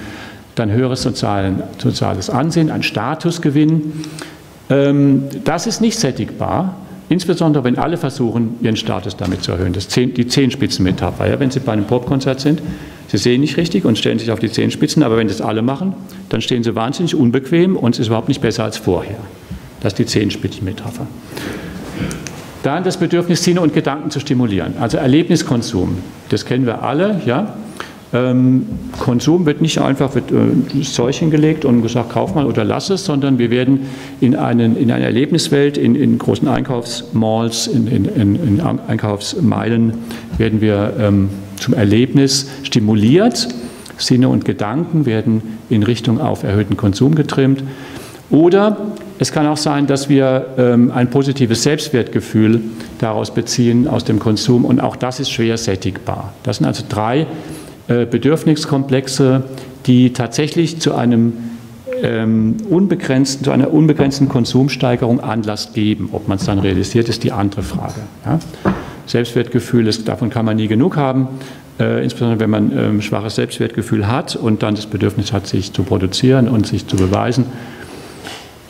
dann höheres sozialen, soziales Ansehen, ein Statusgewinn. Ähm, das ist nicht sättigbar, insbesondere wenn alle versuchen, ihren Status damit zu erhöhen. Das Zehn, die Zehenspitzenmetapher. Ja, wenn Sie bei einem Popkonzert sind, Sie sehen nicht richtig und stellen sich auf die Zehenspitzen, aber wenn das alle machen, dann stehen Sie wahnsinnig unbequem und es ist überhaupt nicht besser als vorher. Das ist die Zehenspitzenmetapher. Dann das Bedürfnis, Sinne und Gedanken zu stimulieren. Also Erlebniskonsum, das kennen wir alle. Ja? Ähm, Konsum wird nicht einfach wird, äh, Zeug hingelegt und gesagt, kauf mal oder lass es, sondern wir werden in, einen, in eine Erlebniswelt, in, in großen Einkaufsmalls, in, in, in, Einkaufsmeilen werden wir ähm, zum Erlebnis stimuliert. Sinne und Gedanken werden in Richtung auf erhöhten Konsum getrimmt. Oder es kann auch sein, dass wir ähm, ein positives Selbstwertgefühl daraus beziehen, aus dem Konsum. Und auch das ist schwer sättigbar. Das sind also drei äh, Bedürfniskomplexe, die tatsächlich zu einem ähm, unbegrenzten, zu einer unbegrenzten Konsumsteigerung Anlass geben. Ob man es dann realisiert, ist die andere Frage. Ja? Selbstwertgefühl, ist, davon kann man nie genug haben, äh, insbesondere wenn man ähm, schwaches Selbstwertgefühl hat und dann das Bedürfnis hat, sich zu produzieren und sich zu beweisen.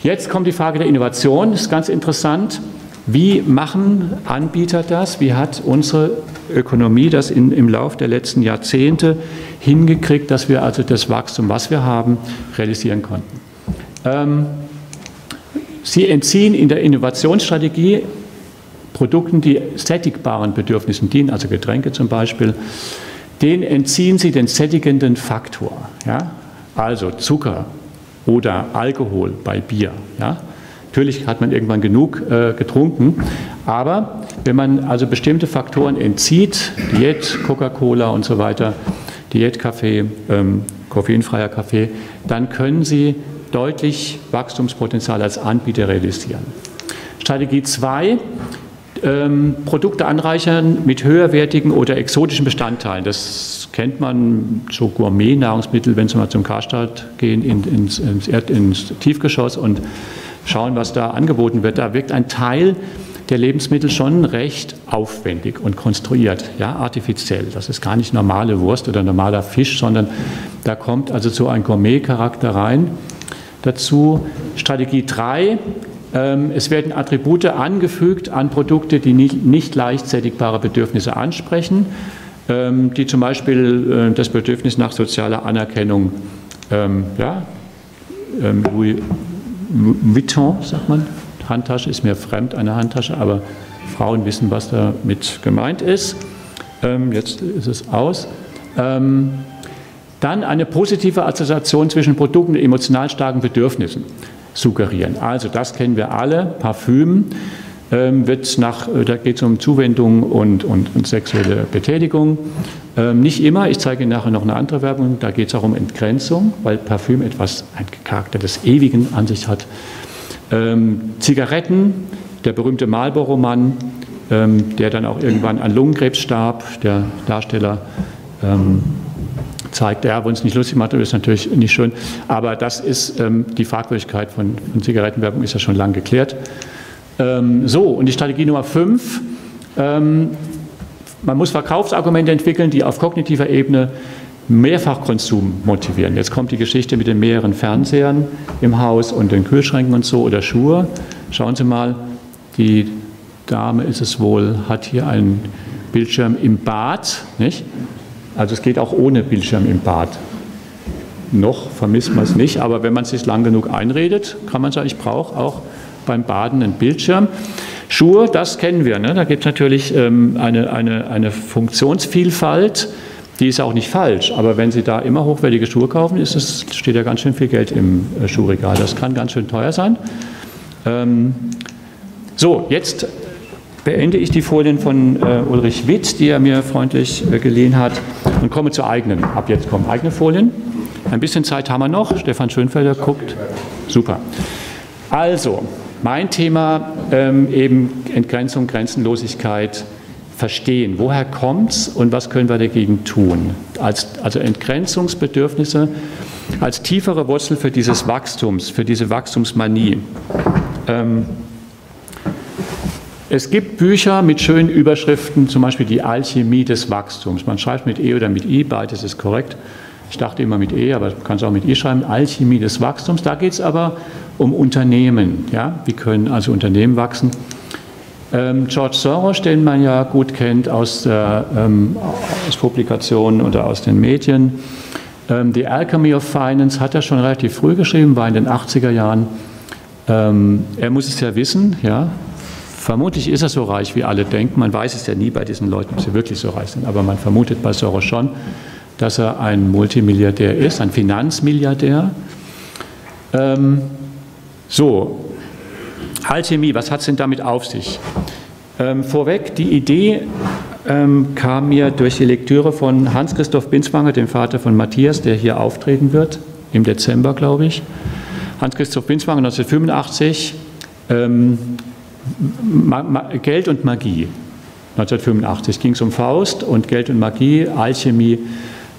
Jetzt kommt die Frage der Innovation, das ist ganz interessant. Wie machen Anbieter das? Wie hat unsere Ökonomie das in, im Laufe der letzten Jahrzehnte hingekriegt, dass wir also das Wachstum, was wir haben, realisieren konnten? Ähm, Sie entziehen in der Innovationsstrategie Produkten, die sättigbaren Bedürfnissen dienen, also Getränke zum Beispiel, den entziehen Sie den sättigenden Faktor. Ja? Also Zucker oder Alkohol bei Bier. Ja? Natürlich hat man irgendwann genug äh, getrunken, aber wenn man also bestimmte Faktoren entzieht, Diät, Coca-Cola und so weiter, Diätkaffee, ähm, koffeinfreier Kaffee, dann können Sie deutlich Wachstumspotenzial als Anbieter realisieren. Strategie 2, ähm, Produkte anreichern mit höherwertigen oder exotischen Bestandteilen. Das kennt man, so Gourmet-Nahrungsmittel, wenn Sie mal zum Karstadt gehen, in, ins, ins, ins Tiefgeschoss und schauen, was da angeboten wird, da wirkt ein Teil der Lebensmittel schon recht aufwendig und konstruiert, ja, artifiziell. Das ist gar nicht normale Wurst oder normaler Fisch, sondern da kommt also so ein Gourmet-Charakter rein. Dazu Strategie 3, ähm, es werden Attribute angefügt an Produkte, die nicht, leicht sättigbare Bedürfnisse ansprechen, ähm, die zum Beispiel äh, das Bedürfnis nach sozialer Anerkennung, ähm, ja, Louis Vuitton, sagt man. Handtasche ist mir fremd, eine Handtasche, aber Frauen wissen, was damit gemeint ist. Ähm, jetzt ist es aus. Ähm, dann eine positive Assoziation zwischen Produkten und emotional starken Bedürfnissen suggerieren. Also das kennen wir alle. Parfüm ähm, wird nach, äh, da geht es um Zuwendung und, und, und sexuelle Betätigung. Ähm, nicht immer, ich zeige Ihnen nachher noch eine andere Werbung, da geht es auch um Entgrenzung, weil Parfüm etwas, ein Charakter des Ewigen an sich hat. Ähm, Zigaretten, der berühmte Marlboro-Mann, ähm, der dann auch irgendwann an Lungenkrebs starb, der Darsteller ähm, zeigt, ja, wo uns nicht lustig macht, ist natürlich nicht schön, aber das ist ähm, die Fragwürdigkeit von, von Zigarettenwerbung ist ja schon lange geklärt. Ähm, so, und die Strategie Nummer 5, ähm, man muss Verkaufsargumente entwickeln, die auf kognitiver Ebene Mehrfachkonsum motivieren. Jetzt kommt die Geschichte mit den mehreren Fernsehern im Haus und den Kühlschränken und so oder Schuhe. Schauen Sie mal, die Dame ist es wohl, hat hier einen Bildschirm im Bad. Nicht? Also es geht auch ohne Bildschirm im Bad. Noch vermisst man es nicht, aber wenn man es sich lang genug einredet, kann man sagen, ich brauche auch beim Baden einen Bildschirm. Schuhe, das kennen wir. Ne? Da gibt es natürlich ähm, eine, eine, eine Funktionsvielfalt, die ist auch nicht falsch. Aber wenn Sie da immer hochwertige Schuhe kaufen, ist es, steht ja ganz schön viel Geld im äh, Schuhregal. Das kann ganz schön teuer sein. Ähm, so, jetzt beende ich die Folien von äh, Ulrich Witt, die er mir freundlich äh, geliehen hat, und komme zu eigenen. Ab jetzt kommen eigene Folien. Ein bisschen Zeit haben wir noch. Stefan Schönfelder guckt. Super. Also, mein Thema ähm, eben Entgrenzung, Grenzenlosigkeit verstehen. Woher kommt es und was können wir dagegen tun? Als, also Entgrenzungsbedürfnisse als tiefere Wurzel für dieses Wachstums, für diese Wachstumsmanie. Ähm, es gibt Bücher mit schönen Überschriften, zum Beispiel die Alchemie des Wachstums. Man schreibt mit E oder mit I, beides ist korrekt. Ich dachte immer mit E, aber man kann es auch mit I schreiben. Alchemie des Wachstums. Da geht es aber um Unternehmen. Ja? Wie können also Unternehmen wachsen? Ähm, George Soros, den man ja gut kennt aus, der, ähm, aus Publikationen oder aus den Medien. Ähm, The Alchemy of Finance hat er schon relativ früh geschrieben, war in den 80er Jahren. Ähm, er muss es ja wissen, ja. Vermutlich ist er so reich, wie alle denken. Man weiß es ja nie bei diesen Leuten, ob sie wirklich so reich sind. Aber man vermutet bei Soros schon, dass er ein Multimilliardär ist, ein Finanzmilliardär. Ähm, so, Alchemie, was hat es denn damit auf sich? Ähm, vorweg, die Idee ähm, kam mir durch die Lektüre von Hans-Christoph Binswanger, dem Vater von Matthias, der hier auftreten wird, im Dezember, glaube ich. Hans-Christoph Binswanger, 1985, ähm, Geld und Magie. 1985 ging es um Faust und Geld und Magie, Alchemie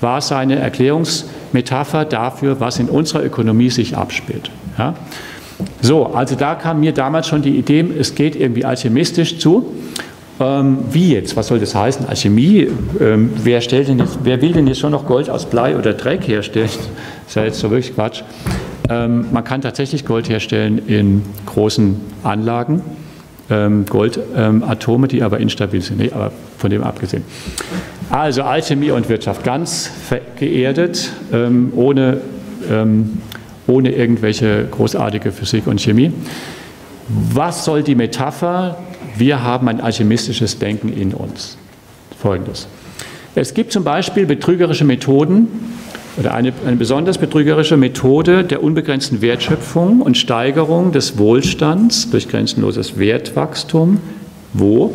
war seine Erklärungsmetapher dafür, was in unserer Ökonomie sich abspielt. Ja? So, also da kam mir damals schon die Idee, es geht irgendwie alchemistisch zu. Ähm, wie jetzt? Was soll das heißen? Alchemie? Ähm, wer, stellt denn jetzt, wer will denn jetzt schon noch Gold aus Blei oder Dreck herstellen? Das ist ja jetzt so wirklich Quatsch. Ähm, man kann tatsächlich Gold herstellen in großen Anlagen. Ähm, Goldatome, die aber instabil sind. Nee, aber von dem abgesehen. Also Alchemie und Wirtschaft ganz geerdet, ähm, ohne ähm, ohne irgendwelche großartige Physik und Chemie. Was soll die Metapher? Wir haben ein alchemistisches Denken in uns. Folgendes. Es gibt zum Beispiel betrügerische Methoden oder eine, eine besonders betrügerische Methode der unbegrenzten Wertschöpfung und Steigerung des Wohlstands durch grenzenloses Wertwachstum. Wo?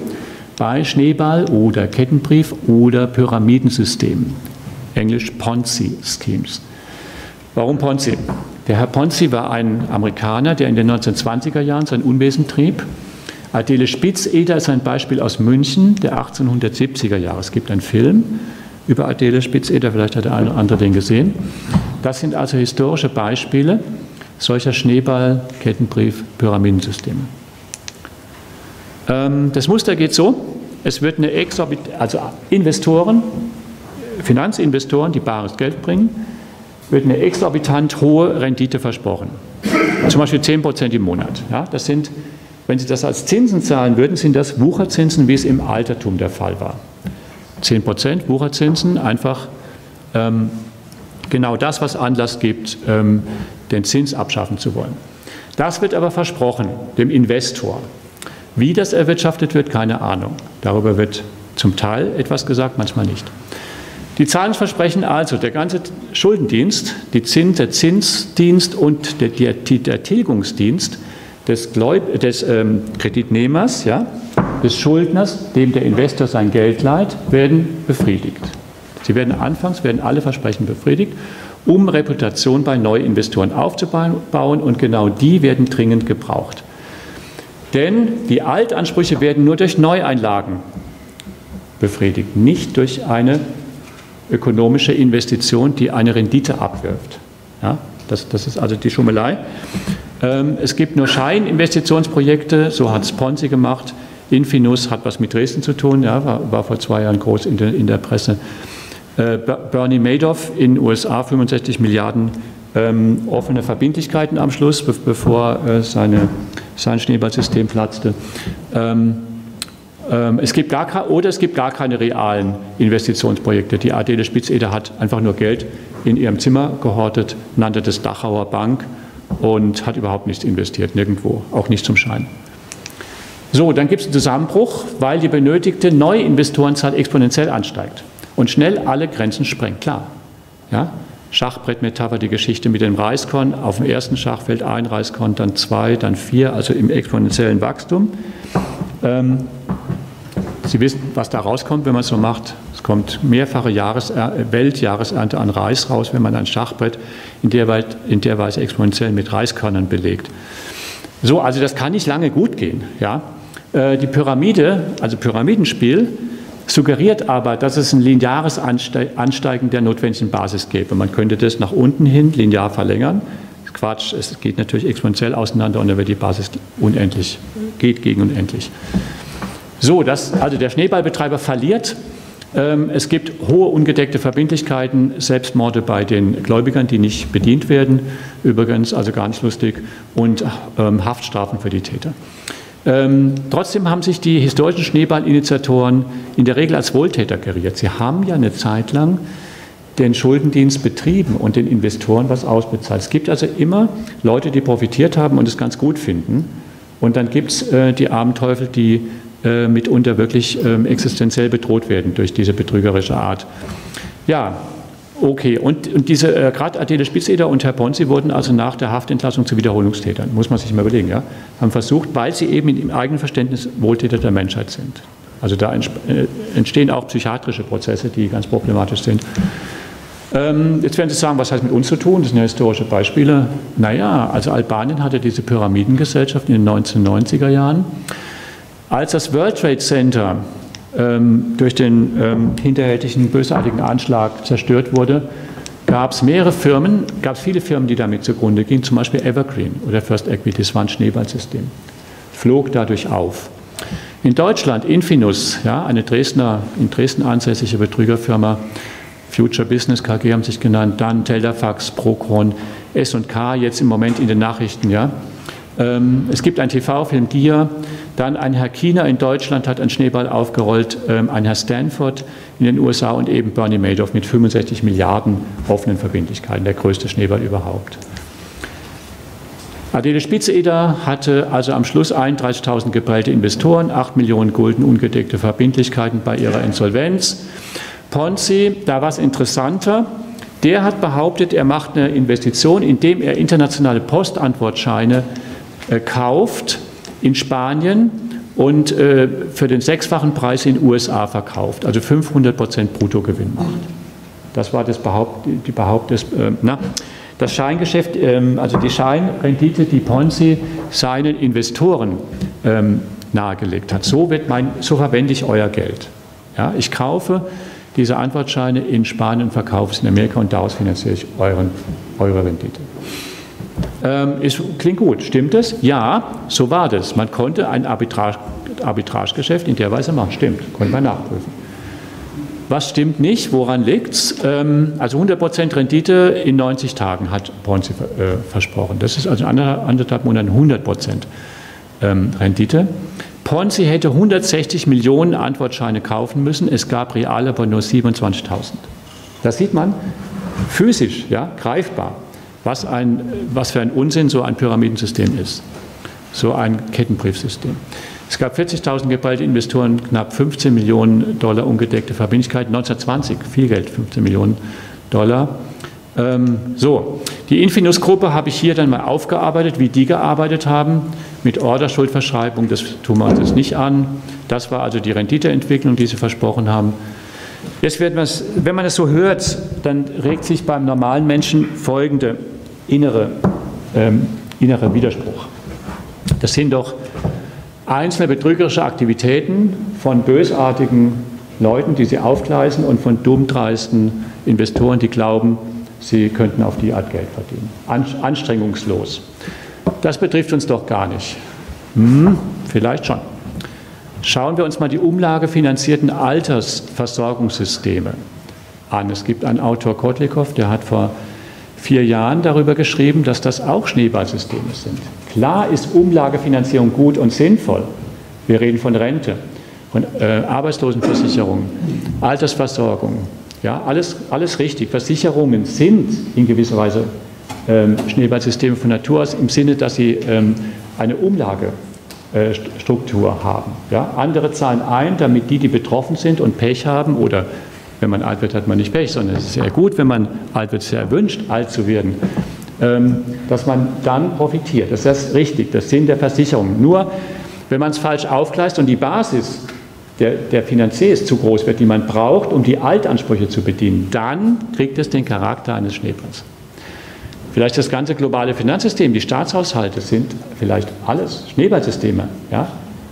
Bei Schneeball- oder Kettenbrief- oder Pyramidensystemen. Englisch Ponzi-Schemes. Warum Ponzi? Der Herr Ponzi war ein Amerikaner, der in den 1920er Jahren sein Unwesen trieb. Adele Spitzeder ist ein Beispiel aus München der 1870er Jahre. Es gibt einen Film über Adele Spitzeder, vielleicht hat der eine oder andere den gesehen. Das sind also historische Beispiele solcher Schneeball-, Kettenbrief-, Pyramidensysteme. Ähm, das Muster geht so: Es wird eine Exorbit also Investoren, Finanzinvestoren, die bares Geld bringen, wird eine exorbitant hohe Rendite versprochen. Zum Beispiel 10 Prozent im Monat. Ja, das sind, wenn Sie das als Zinsen zahlen würden, sind das Wucherzinsen, wie es im Altertum der Fall war. 10 Prozent Wucherzinsen, einfach ähm, genau das, was Anlass gibt, ähm, den Zins abschaffen zu wollen. Das wird aber versprochen dem Investor. Wie das erwirtschaftet wird, keine Ahnung. Darüber wird zum Teil etwas gesagt, manchmal nicht. Die Zahlen versprechen also, der ganze Schuldendienst, die Zins, der Zinsdienst und der, der, der Tilgungsdienst des, Gläub, des ähm, Kreditnehmers, ja, des Schuldners, dem der Investor sein Geld leiht, werden befriedigt. Sie werden anfangs, werden alle Versprechen befriedigt, um Reputation bei Neuinvestoren aufzubauen und genau die werden dringend gebraucht. Denn die Altansprüche werden nur durch Neueinlagen befriedigt, nicht durch eine ökonomische Investition, die eine Rendite abwirft. Ja, das, das ist also die Schummelei. Ähm, es gibt nur Scheininvestitionsprojekte, so hat es Ponzi gemacht. Infinus hat was mit Dresden zu tun, ja, war, war vor zwei Jahren groß in der, in der Presse. Äh, Bernie Madoff in USA 65 Milliarden ähm, offene Verbindlichkeiten am Schluss, be bevor äh, seine, sein Schneeballsystem platzte. Ähm, ähm, es gibt gar, oder es gibt gar keine realen Investitionsprojekte. Die Adele Spitzeder hat einfach nur Geld in ihrem Zimmer gehortet, nannte das Dachauer Bank und hat überhaupt nichts investiert, nirgendwo, auch nicht zum Schein. So, dann gibt es einen Zusammenbruch, weil die benötigte Neuinvestorenzahl exponentiell ansteigt und schnell alle Grenzen sprengt. Klar. Ja? Schachbrettmetapher, die Geschichte mit dem Reiskorn. Auf dem ersten Schachfeld ein Reiskorn, dann zwei, dann vier, also im exponentiellen Wachstum. Ähm, Sie wissen, was da rauskommt, wenn man es so macht. Es kommt mehrfache Jahres Weltjahresernte an Reis raus, wenn man ein Schachbrett in der, Weise, in der Weise exponentiell mit Reiskörnern belegt. So, also das kann nicht lange gut gehen. Ja? Äh, die Pyramide, also Pyramidenspiel, suggeriert aber, dass es ein lineares Ansteigen der notwendigen Basis gäbe. Man könnte das nach unten hin linear verlängern. Quatsch, es geht natürlich exponentiell auseinander und dann wird die Basis unendlich, geht gegen unendlich. So, das, also der Schneeballbetreiber verliert Ähm, es gibt hohe ungedeckte Verbindlichkeiten, Selbstmorde bei den Gläubigern, die nicht bedient werden, übrigens, also gar nicht lustig, und ähm, Haftstrafen für die Täter. Ähm, trotzdem haben sich die historischen Schneeballinitiatoren in der Regel als Wohltäter geriert. Sie haben ja eine Zeit lang den Schuldendienst betrieben und den Investoren was ausbezahlt. Es gibt also immer Leute, die profitiert haben und es ganz gut finden. Und dann gibt es äh, die armen Teufel, die äh, mitunter wirklich äh, existenziell bedroht werden durch diese betrügerische Art. Ja, okay. Und, und diese, äh, gerade Adele Spitzeder und Herr Ponzi wurden also nach der Haftentlassung zu Wiederholungstätern, muss man sich mal überlegen, ja? haben versucht, weil sie eben im eigenen Verständnis Wohltäter der Menschheit sind. Also da äh, entstehen auch psychiatrische Prozesse, die ganz problematisch sind. Ähm, jetzt werden Sie sagen, was es mit uns zu tun? Das sind ja historische Beispiele. Naja, also Albanien hatte diese Pyramidengesellschaft in den 1990er Jahren. Als das World Trade Center durch den ähm, hinterhältigen, bösartigen Anschlag zerstört wurde, gab es mehrere Firmen, gab es viele Firmen, die damit zugrunde gingen, zum Beispiel Evergreen oder First Equity, das war ein Schneeballsystem, flog dadurch auf. In Deutschland, Infinus, ja, eine Dresdner, in Dresden ansässige Betrügerfirma, Future Business KG haben sich genannt, dann Teldafax, Procron, S&K, jetzt im Moment in den Nachrichten, ja, ähm, es gibt einen TV-Film Gier, dann ein Herr Kiener in Deutschland hat einen Schneeball aufgerollt, ähm, ein Herr Stanford in den USA und eben Bernie Madoff mit 65 Milliarden offenen Verbindlichkeiten, der größte Schneeball überhaupt. Adele Spitzeeder hatte also am Schluss 31.000 geprellte Investoren, 8 Millionen Gulden ungedeckte Verbindlichkeiten bei ihrer Insolvenz. Ponzi, da war es interessanter, der hat behauptet, er macht eine Investition, indem er internationale Postantwortscheine äh, kauft in Spanien und äh, für den sechsfachen Preis in den USA verkauft, also 500 Prozent Bruttogewinn macht. Das war das Behaupt, die Behaupt des, äh, na, das Scheingeschäft, ähm, also die Scheinrendite, die Ponzi seinen Investoren ähm, nahegelegt hat. So, wird mein, so verwende ich euer Geld. Ja, ich kaufe diese Antwortscheine in Spanien verkaufe sie in Amerika und daraus finanziere ich euren, eure Rendite. Ähm, ist, klingt gut, stimmt es? Ja, so war das. Man konnte ein Arbitrage, Arbitragegeschäft in der Weise machen, stimmt, konnte man nachprüfen. Was stimmt nicht? Woran liegt es? Ähm, also 100% Rendite in 90 Tagen hat Ponzi äh, versprochen. Das ist also in anderthalb Monaten 100% ähm, Rendite. Ponzi hätte 160 Millionen Antwortscheine kaufen müssen. Es gab real aber nur 27.000. Das sieht man physisch, ja, greifbar was, ein, was für ein Unsinn so ein Pyramidensystem ist, so ein Kettenbriefsystem. Es gab 40.000 geballte Investoren, knapp 15 Millionen Dollar ungedeckte Verbindlichkeiten, 1920 viel Geld, 15 Millionen Dollar. Ähm, so, die Infinus-Gruppe habe ich hier dann mal aufgearbeitet, wie die gearbeitet haben, mit Orderschuldverschreibung, das tun wir uns jetzt nicht an. Das war also die Renditeentwicklung, die sie versprochen haben. Jetzt wird wenn man es so hört, dann regt sich beim normalen Menschen folgende innere, ähm, innere Widerspruch. Das sind doch einzelne betrügerische Aktivitäten von bösartigen Leuten, die sie aufgleisen und von dummdreisten Investoren, die glauben, sie könnten auf die Art Geld verdienen. Anstrengungslos. Das betrifft uns doch gar nicht. Hm, vielleicht schon. Schauen wir uns mal die umlagefinanzierten Altersversorgungssysteme an. Es gibt einen Autor Kotlikow, der hat vor vier Jahren darüber geschrieben, dass das auch Schneeballsysteme sind. Klar ist Umlagefinanzierung gut und sinnvoll. Wir reden von Rente, von äh, Arbeitslosenversicherung, Altersversorgung. Ja, alles, alles richtig. Versicherungen sind in gewisser Weise ähm, Schneeballsysteme von Natur aus im Sinne, dass sie ähm, eine Umlagestruktur äh, haben. Ja, andere zahlen ein, damit die, die betroffen sind und Pech haben oder wenn man alt wird, hat man nicht Pech, sondern es ist sehr gut, wenn man alt wird, sehr erwünscht, alt zu werden, ähm, dass man dann profitiert. Das ist richtig, das Sinn der Versicherung. Nur, wenn man es falsch aufgleist und die Basis der, der Finanziers zu groß wird, die man braucht, um die Altansprüche zu bedienen, dann kriegt es den Charakter eines Schneeballs. Vielleicht das ganze globale Finanzsystem, die Staatshaushalte sind vielleicht alles Schneeballsysteme. Ja?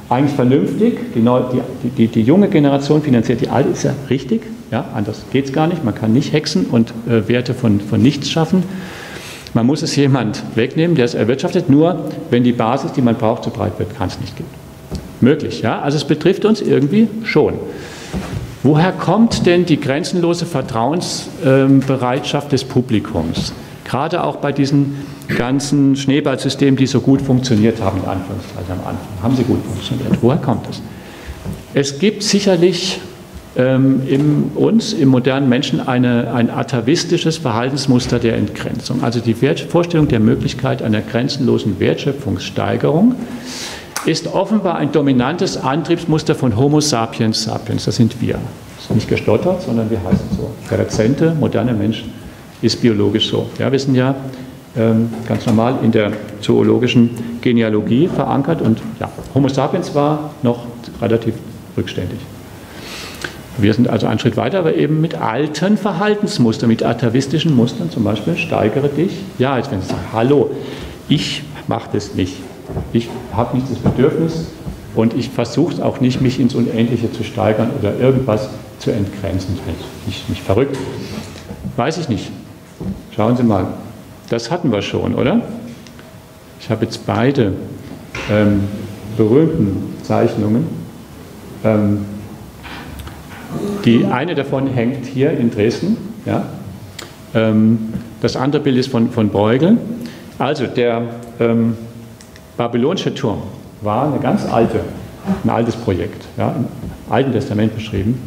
Eigentlich vernünftig, die, neu, die, die, die junge Generation finanziert die alte, ist ja richtig, ja, anders geht es gar nicht. Man kann nicht hexen und äh, Werte von, von nichts schaffen. Man muss es jemand wegnehmen, der es erwirtschaftet. Nur wenn die Basis, die man braucht, zu breit wird, kann es nicht gehen. Möglich, ja. Also es betrifft uns irgendwie schon. Woher kommt denn die grenzenlose Vertrauensbereitschaft des Publikums? Gerade auch bei diesen ganzen Schneeballsystemen, die so gut funktioniert haben, in Anführungszeichen am Anfang, haben sie gut funktioniert. Woher kommt das? Es gibt sicherlich ähm, in uns, im modernen Menschen, eine, ein atavistisches Verhaltensmuster der Entgrenzung. Also die Wert, Vorstellung der Möglichkeit einer grenzenlosen Wertschöpfungssteigerung ist offenbar ein dominantes Antriebsmuster von Homo sapiens sapiens. Das sind wir. Das ist nicht gestottert, sondern wir heißen so. Der rezente, moderne Mensch ist biologisch so. Ja, wir sind ja ähm, ganz normal in der zoologischen Genealogie verankert und ja, Homo sapiens war noch relativ rückständig. Wir sind also einen Schritt weiter, aber eben mit alten Verhaltensmustern, mit atavistischen Mustern, zum Beispiel steigere dich. Ja, jetzt wenn Sie sagen, hallo, ich mache das nicht. Ich habe nicht das Bedürfnis und ich versuche es auch nicht, mich ins Unendliche zu steigern oder irgendwas zu entgrenzen. Ich mich verrückt. Weiß ich nicht. Schauen Sie mal, das hatten wir schon, oder? Ich habe jetzt beide ähm, berühmten Zeichnungen. Ähm, die eine davon hängt hier in Dresden. Ja? Ähm, das andere Bild ist von, von Bruegel. Also der ähm, babylonische Turm war eine ganz alte, ein altes Projekt, ja, im Alten Testament beschrieben,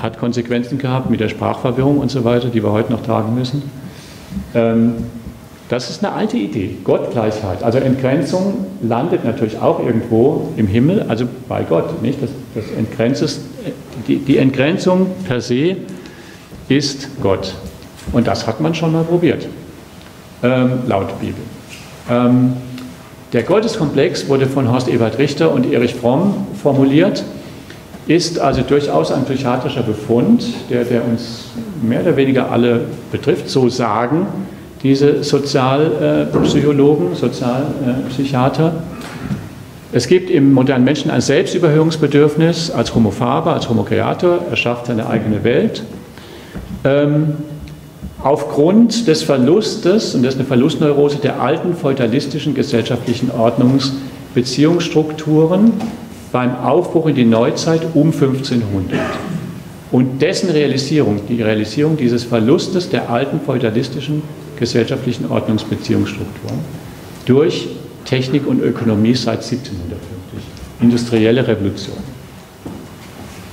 hat Konsequenzen gehabt mit der Sprachverwirrung und so weiter, die wir heute noch tragen müssen. Ähm, das ist eine alte Idee, Gottgleichheit. Also Entgrenzung landet natürlich auch irgendwo im Himmel, also bei Gott. Nicht? Das, das Entgrenzes, die, die Entgrenzung per se ist Gott. Und das hat man schon mal probiert, ähm, laut Bibel. Ähm, der Gotteskomplex wurde von Horst Ebert Richter und Erich Fromm formuliert, ist also durchaus ein psychiatrischer Befund, der, der uns mehr oder weniger alle betrifft, so sagen diese Sozialpsychologen, Sozialpsychiater. Es gibt im modernen Menschen ein Selbstüberhöhungsbedürfnis als Homophaber, als Homokreator, er schafft seine eigene Welt. Ähm, aufgrund des Verlustes, und das ist eine Verlustneurose, der alten feudalistischen gesellschaftlichen Ordnungsbeziehungsstrukturen beim Aufbruch in die Neuzeit um 1500. Und dessen Realisierung, die Realisierung dieses Verlustes der alten feudalistischen gesellschaftlichen Ordnungsbeziehungsstrukturen durch Technik und Ökonomie seit 1750. Industrielle Revolution.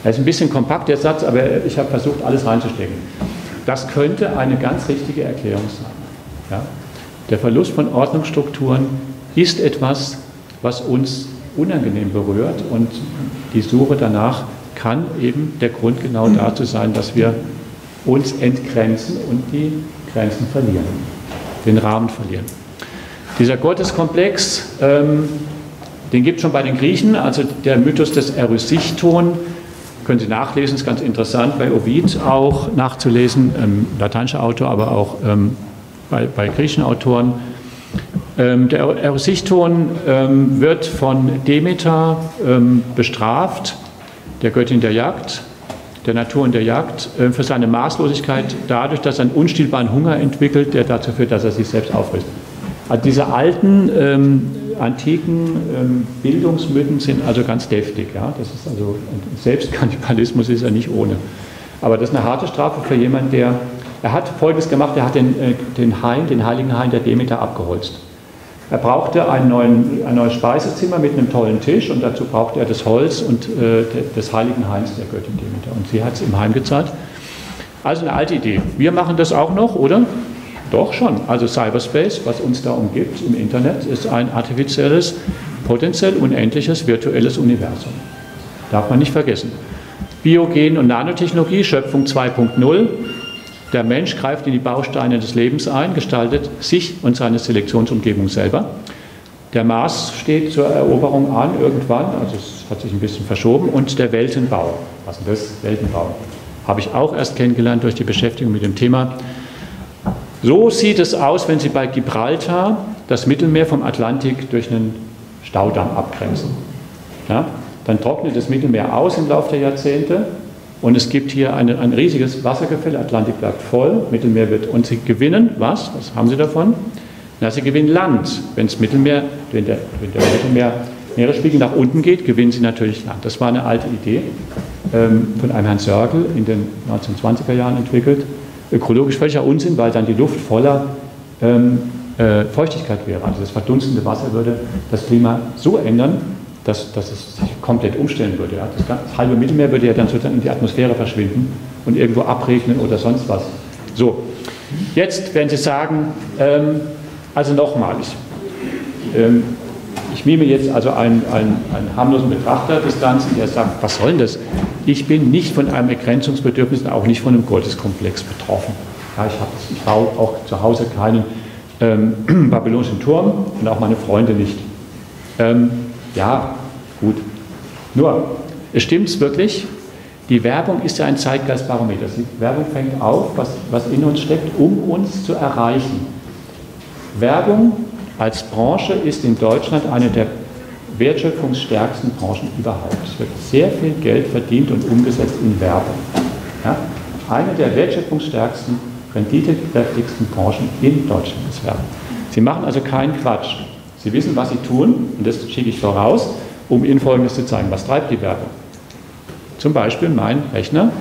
Er ist ein bisschen kompakt, der Satz, aber ich habe versucht, alles reinzustecken. Das könnte eine ganz richtige Erklärung sein. Ja? Der Verlust von Ordnungsstrukturen ist etwas, was uns unangenehm berührt und die Suche danach kann eben der Grund genau dazu sein, dass wir uns entgrenzen und die Grenzen verlieren, den Rahmen verlieren. Dieser Gotteskomplex, ähm, den gibt es schon bei den Griechen, also der Mythos des Erysichthon, können Sie nachlesen, ist ganz interessant, bei Ovid auch nachzulesen, ähm, lateinischer Autor, aber auch ähm, bei, bei, griechischen Autoren. Ähm, der Erysichthon ähm, wird von Demeter ähm, bestraft, der Göttin der Jagd, der Natur und der Jagd äh, für seine Maßlosigkeit dadurch, dass er einen unstillbaren Hunger entwickelt, der dazu führt, dass er sich selbst auffrisst. Also diese alten, ähm, antiken ähm, Bildungsmythen sind also ganz deftig. Ja? Das ist also, Selbstkannibalismus ist ja nicht ohne. Aber das ist eine harte Strafe für jemanden, der, er hat Folgendes gemacht, er hat den, äh, den Hain, den heiligen Hain der Demeter abgeholzt. Er brauchte ein, neuen, ein neues Speisezimmer mit einem tollen Tisch und dazu brauchte er das Holz und äh, des heiligen Hains der Göttin Demeter. Und sie hat es ihm heimgezahlt. Also eine alte Idee. Wir machen das auch noch, oder? Doch schon. Also Cyberspace, was uns da umgibt im Internet, ist ein artifizielles, potenziell unendliches virtuelles Universum. Darf man nicht vergessen. Biogen und Nanotechnologie, Schöpfung 2.0, der Mensch greift in die Bausteine des Lebens ein, gestaltet sich und seine Selektionsumgebung selber. Der Mars steht zur Eroberung an irgendwann, also es hat sich ein bisschen verschoben, und der Weltenbau. Was ist das? Weltenbau. Habe ich auch erst kennengelernt durch die Beschäftigung mit dem Thema. So sieht es aus, wenn Sie bei Gibraltar das Mittelmeer vom Atlantik durch einen Staudamm abgrenzen. Ja? Dann trocknet das Mittelmeer aus im Laufe der Jahrzehnte und es gibt hier eine, ein riesiges Wassergefälle, Atlantik bleibt voll, Mittelmeer wird, und sie gewinnen, was? Was haben sie davon? Na, sie gewinnen Land. Wenn Mittelmeer, wenn der, wenn der Mittelmeer Meeresspiegel nach unten geht, gewinnen sie natürlich Land. Das war eine alte Idee. ähm, von einem Herrn Sörgel in den 1920er Jahren entwickelt. Ökologisch völliger Unsinn, weil dann die Luft voller ähm, äh, Feuchtigkeit wäre. Also das verdunstende Wasser würde das Klima so ändern, dass, dass es sich komplett umstellen würde. Ja. Das, das, halbe Mittelmeer würde ja dann sozusagen in die Atmosphäre verschwinden und irgendwo abregnen oder sonst was. So, jetzt werden Sie sagen, ähm, also nochmal, ich, ähm, ich mime jetzt also einen, einen, einen harmlosen Betrachter des Ganzen, der sagt, was soll das? Ich bin nicht von einem Ergrenzungsbedürfnis und auch nicht von einem Gotteskomplex betroffen. Ja, ich, hab, ich baue auch zu Hause keinen ähm, babylonischen Turm und auch meine Freunde nicht. Ähm, ja, gut. Nur, es stimmt wirklich, die Werbung ist ja ein Zeitgeistbarometer. Die Werbung fängt auf, was, was in uns steckt, um uns zu erreichen. Werbung als Branche ist in Deutschland eine der wertschöpfungsstärksten Branchen überhaupt. Es wird sehr viel Geld verdient und umgesetzt in Werbung. Ja? Eine der wertschöpfungsstärksten, renditekräftigsten Branchen in Deutschland ist Werbung. Sie machen also keinen Quatsch. Sie wissen, was Sie tun, und das schicke ich voraus, um Ihnen Folgendes zu zeigen. Was treibt die Werbung? Zum Beispiel mein Rechner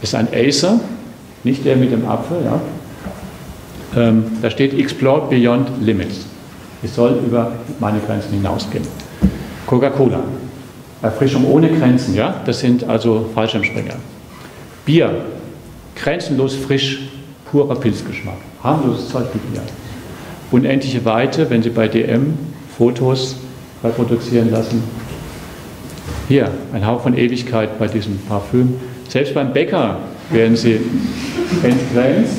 ist ein Acer, nicht der mit dem Apfel, ja. Ähm, da steht Explore Beyond Limits. Ich soll über meine Grenzen hinausgehen. Coca-Cola, Erfrischung ohne Grenzen, ja, das sind also Fallschirmspringer. Bier, grenzenlos frisch, purer Pilzgeschmack, harmloses Zeug wie Bier unendliche Weite, wenn Sie bei DM Fotos reproduzieren lassen. Hier, ein Hauch von Ewigkeit bei diesem Parfüm. Selbst beim Bäcker werden Sie entgrenzt.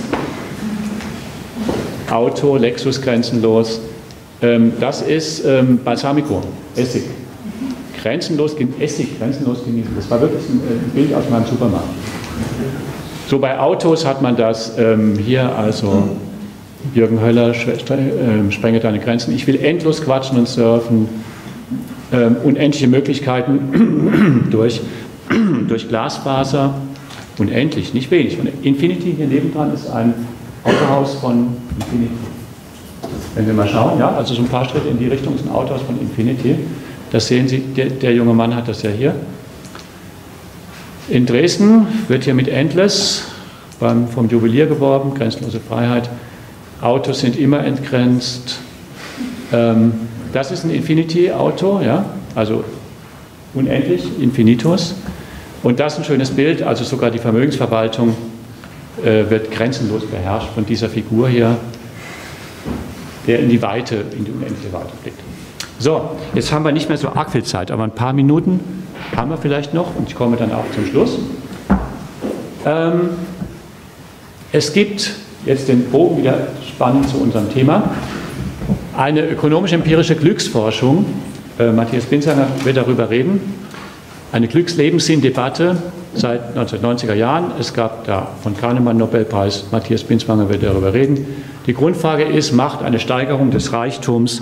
Auto, Lexus grenzenlos. Ähm, das ist ähm, Balsamico, Essig. Grenzenlos, Essig grenzenlos genießen. Das war wirklich ein, ein Bild aus meinem Supermarkt. So bei Autos hat man das ähm, hier also Jürgen Höller, ähm, sprenge deine Grenzen. Ich will endlos quatschen und surfen, ähm, unendliche Möglichkeiten durch, durch Glasfaser, unendlich, nicht wenig. Und Infinity hier nebendran ist ein Autohaus von Infinity. Wenn wir mal schauen, ja, also so ein paar Schritte in die Richtung ist ein Autohaus von Infinity. Das sehen Sie, der, der junge Mann hat das ja hier. In Dresden wird hier mit Endless beim, vom Juwelier geworben, grenzenlose Freiheit. Autos sind immer entgrenzt. Ähm, das ist ein Infinity-Auto, ja? also unendlich, Infinitus. Und das ist ein schönes Bild, also sogar die Vermögensverwaltung äh, wird grenzenlos beherrscht von dieser Figur hier, der in die Weite, in die unendliche Weite blickt. So, jetzt haben wir nicht mehr so arg viel Zeit, aber ein paar Minuten haben wir vielleicht noch und ich komme dann auch zum Schluss. Ähm, es gibt jetzt den Bogen wieder spannen zu unserem Thema. Eine ökonomisch-empirische Glücksforschung, äh, Matthias Binsanger wird darüber reden, eine Glückslebensinn-Debatte seit 1990er Jahren. Es gab da von Kahnemann Nobelpreis, Matthias Binswanger wird darüber reden. Die Grundfrage ist, macht eine Steigerung des Reichtums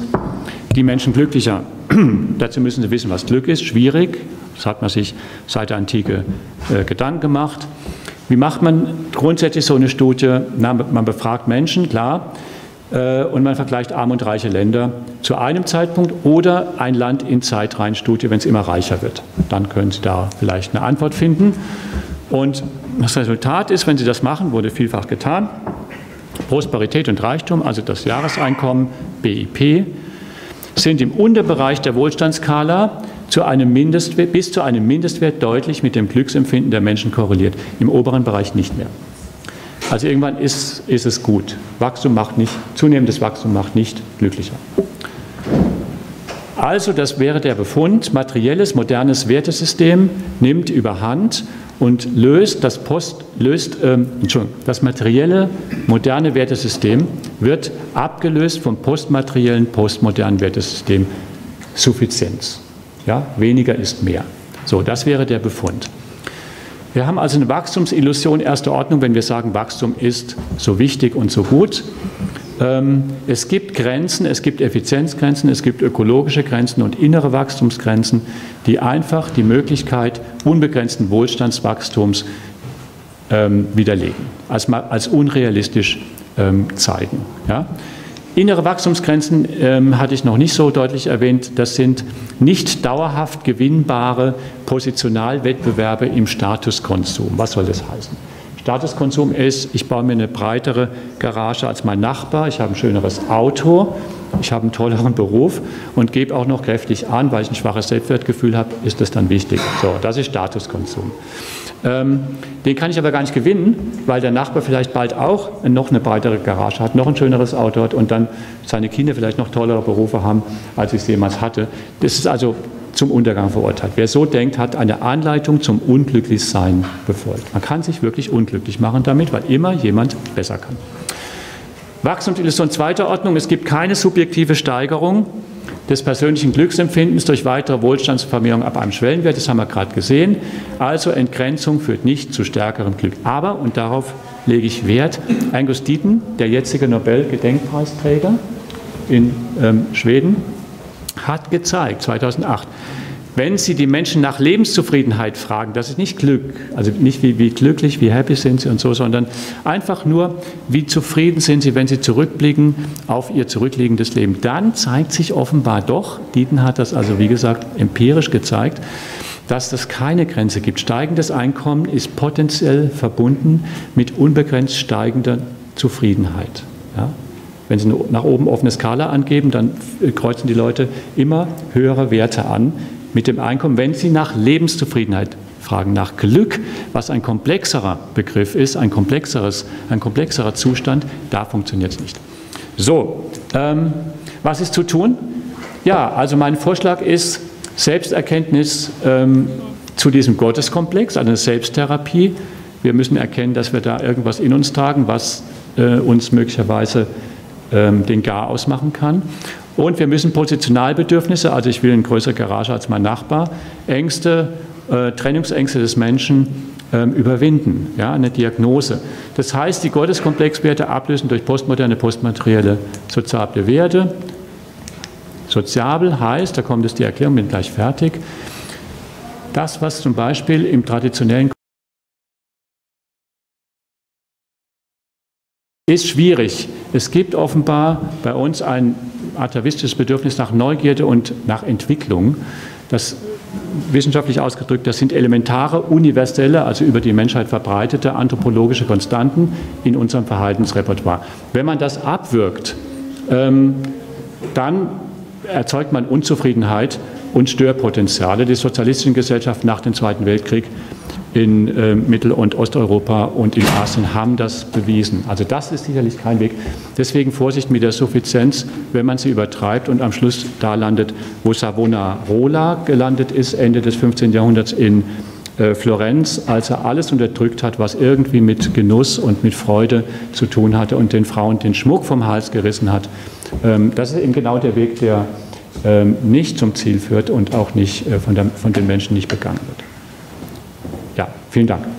die Menschen glücklicher? Dazu müssen Sie wissen, was Glück ist. Schwierig, das hat man sich seit der Antike äh, Gedanken gemacht. Wie macht man grundsätzlich so eine Studie? Na, man befragt Menschen, klar, äh, und man vergleicht arme und reiche Länder zu einem Zeitpunkt oder ein Land in Zeitreihenstudie, wenn es immer reicher wird. Dann können Sie da vielleicht eine Antwort finden. Und das Resultat ist, wenn Sie das machen, wurde vielfach getan, Prosperität und Reichtum, also das Jahreseinkommen, BIP, sind im Unterbereich der Wohlstandsskala zu einem Mindestwert, bis zu einem Mindestwert deutlich mit dem Glücksempfinden der Menschen korreliert. Im oberen Bereich nicht mehr. Also irgendwann ist, ist es gut. Wachstum macht nicht, zunehmendes Wachstum macht nicht glücklicher. Also, das wäre der Befund, materielles, modernes Wertesystem nimmt überhand und löst das, Post, löst, ähm, das materielle, moderne Wertesystem wird abgelöst vom postmateriellen, postmodernen Wertesystem Suffizienz. Ja, weniger ist mehr. So, das wäre der Befund. Wir haben also eine Wachstumsillusion erster Ordnung, wenn wir sagen, Wachstum ist so wichtig und so gut. Ähm, es gibt Grenzen, es gibt Effizienzgrenzen, es gibt ökologische Grenzen und innere Wachstumsgrenzen, die einfach die Möglichkeit unbegrenzten Wohlstandswachstums ähm, widerlegen, als, unrealistisch ähm, zeigen. Ja? Innere Wachstumsgrenzen ähm, hatte ich noch nicht so deutlich erwähnt. Das sind nicht dauerhaft gewinnbare Positionalwettbewerbe im Statuskonsum. Was soll das heißen? Statuskonsum ist, ich baue mir eine breitere Garage als mein Nachbar, ich habe ein schöneres Auto, ich habe einen tolleren Beruf und gebe auch noch kräftig an, weil ich ein schwaches Selbstwertgefühl habe, ist das dann wichtig. So, das ist Statuskonsum. Ähm, den kann ich aber gar nicht gewinnen, weil der Nachbar vielleicht bald auch noch eine breitere Garage hat, noch ein schöneres Auto hat und dann seine Kinder vielleicht noch tollere Berufe haben, als ich es jemals hatte. Das ist also zum Untergang verurteilt. Wer so denkt, hat eine Anleitung zum Unglücklichsein befolgt. Man kann sich wirklich unglücklich machen damit, weil immer jemand besser kann. Wachstumsillusion zweiter Ordnung. Es gibt keine subjektive Steigerung des persönlichen Glücksempfindens durch weitere Wohlstandsvermehrung ab einem Schwellenwert. Das haben wir gerade gesehen. Also Entgrenzung führt nicht zu stärkerem Glück. Aber, und darauf lege ich Wert, Angus Deaton, der jetzige Nobel-Gedenkpreisträger in ähm, Schweden, hat gezeigt, 2008, wenn Sie die Menschen nach Lebenszufriedenheit fragen, das ist nicht Glück, also nicht wie, wie, glücklich, wie happy sind Sie und so, sondern einfach nur, wie zufrieden sind Sie, wenn Sie zurückblicken auf Ihr zurückliegendes Leben. Dann zeigt sich offenbar doch, Dieten hat das also wie gesagt empirisch gezeigt, dass es keine Grenze gibt. Steigendes Einkommen ist potenziell verbunden mit unbegrenzt steigender Zufriedenheit. Ja? Wenn Sie eine nach oben offene Skala angeben, dann kreuzen die Leute immer höhere Werte an mit dem Einkommen, wenn Sie nach Lebenszufriedenheit fragen, nach Glück, was ein komplexerer Begriff ist, ein komplexeres, ein komplexerer Zustand, da funktioniert es nicht. So, ähm, was ist zu tun? Ja, also mein Vorschlag ist Selbsterkenntnis ähm, zu diesem Gotteskomplex, also eine Selbsttherapie. Wir müssen erkennen, dass wir da irgendwas in uns tragen, was äh, uns möglicherweise ähm, den Gar ausmachen kann. Und wir müssen Positionalbedürfnisse, also ich will eine größere Garage als mein Nachbar, Ängste, äh, Trennungsängste des Menschen ähm, überwinden, ja, eine Diagnose. Das heißt, die Gotteskomplexwerte ablösen durch postmoderne, postmaterielle soziable Werte. Soziabel heißt, da kommt jetzt die Erklärung, bin gleich fertig, das, was zum Beispiel im traditionellen ist schwierig. Es gibt offenbar bei uns ein atavistisches Bedürfnis nach Neugierde und nach Entwicklung. Das wissenschaftlich ausgedrückt, das sind elementare, universelle, also über die Menschheit verbreitete anthropologische Konstanten in unserem Verhaltensrepertoire. Wenn man das abwirkt, ähm, dann erzeugt man Unzufriedenheit und Störpotenziale. Die sozialistischen Gesellschaften nach dem Zweiten Weltkrieg in äh, Mittel- und Osteuropa und in Asien haben das bewiesen. Also das ist sicherlich kein Weg. Deswegen Vorsicht mit der Suffizienz, wenn man sie übertreibt und am Schluss da landet, wo Savonarola gelandet ist, Ende des 15. Jahrhunderts in äh, Florenz, als er alles unterdrückt hat, was irgendwie mit Genuss und mit Freude zu tun hatte und den Frauen den Schmuck vom Hals gerissen hat. Ähm, das ist eben genau der Weg, der ähm, nicht zum Ziel führt und auch nicht äh, von, den Menschen nicht begangen wird. Vielen Dank.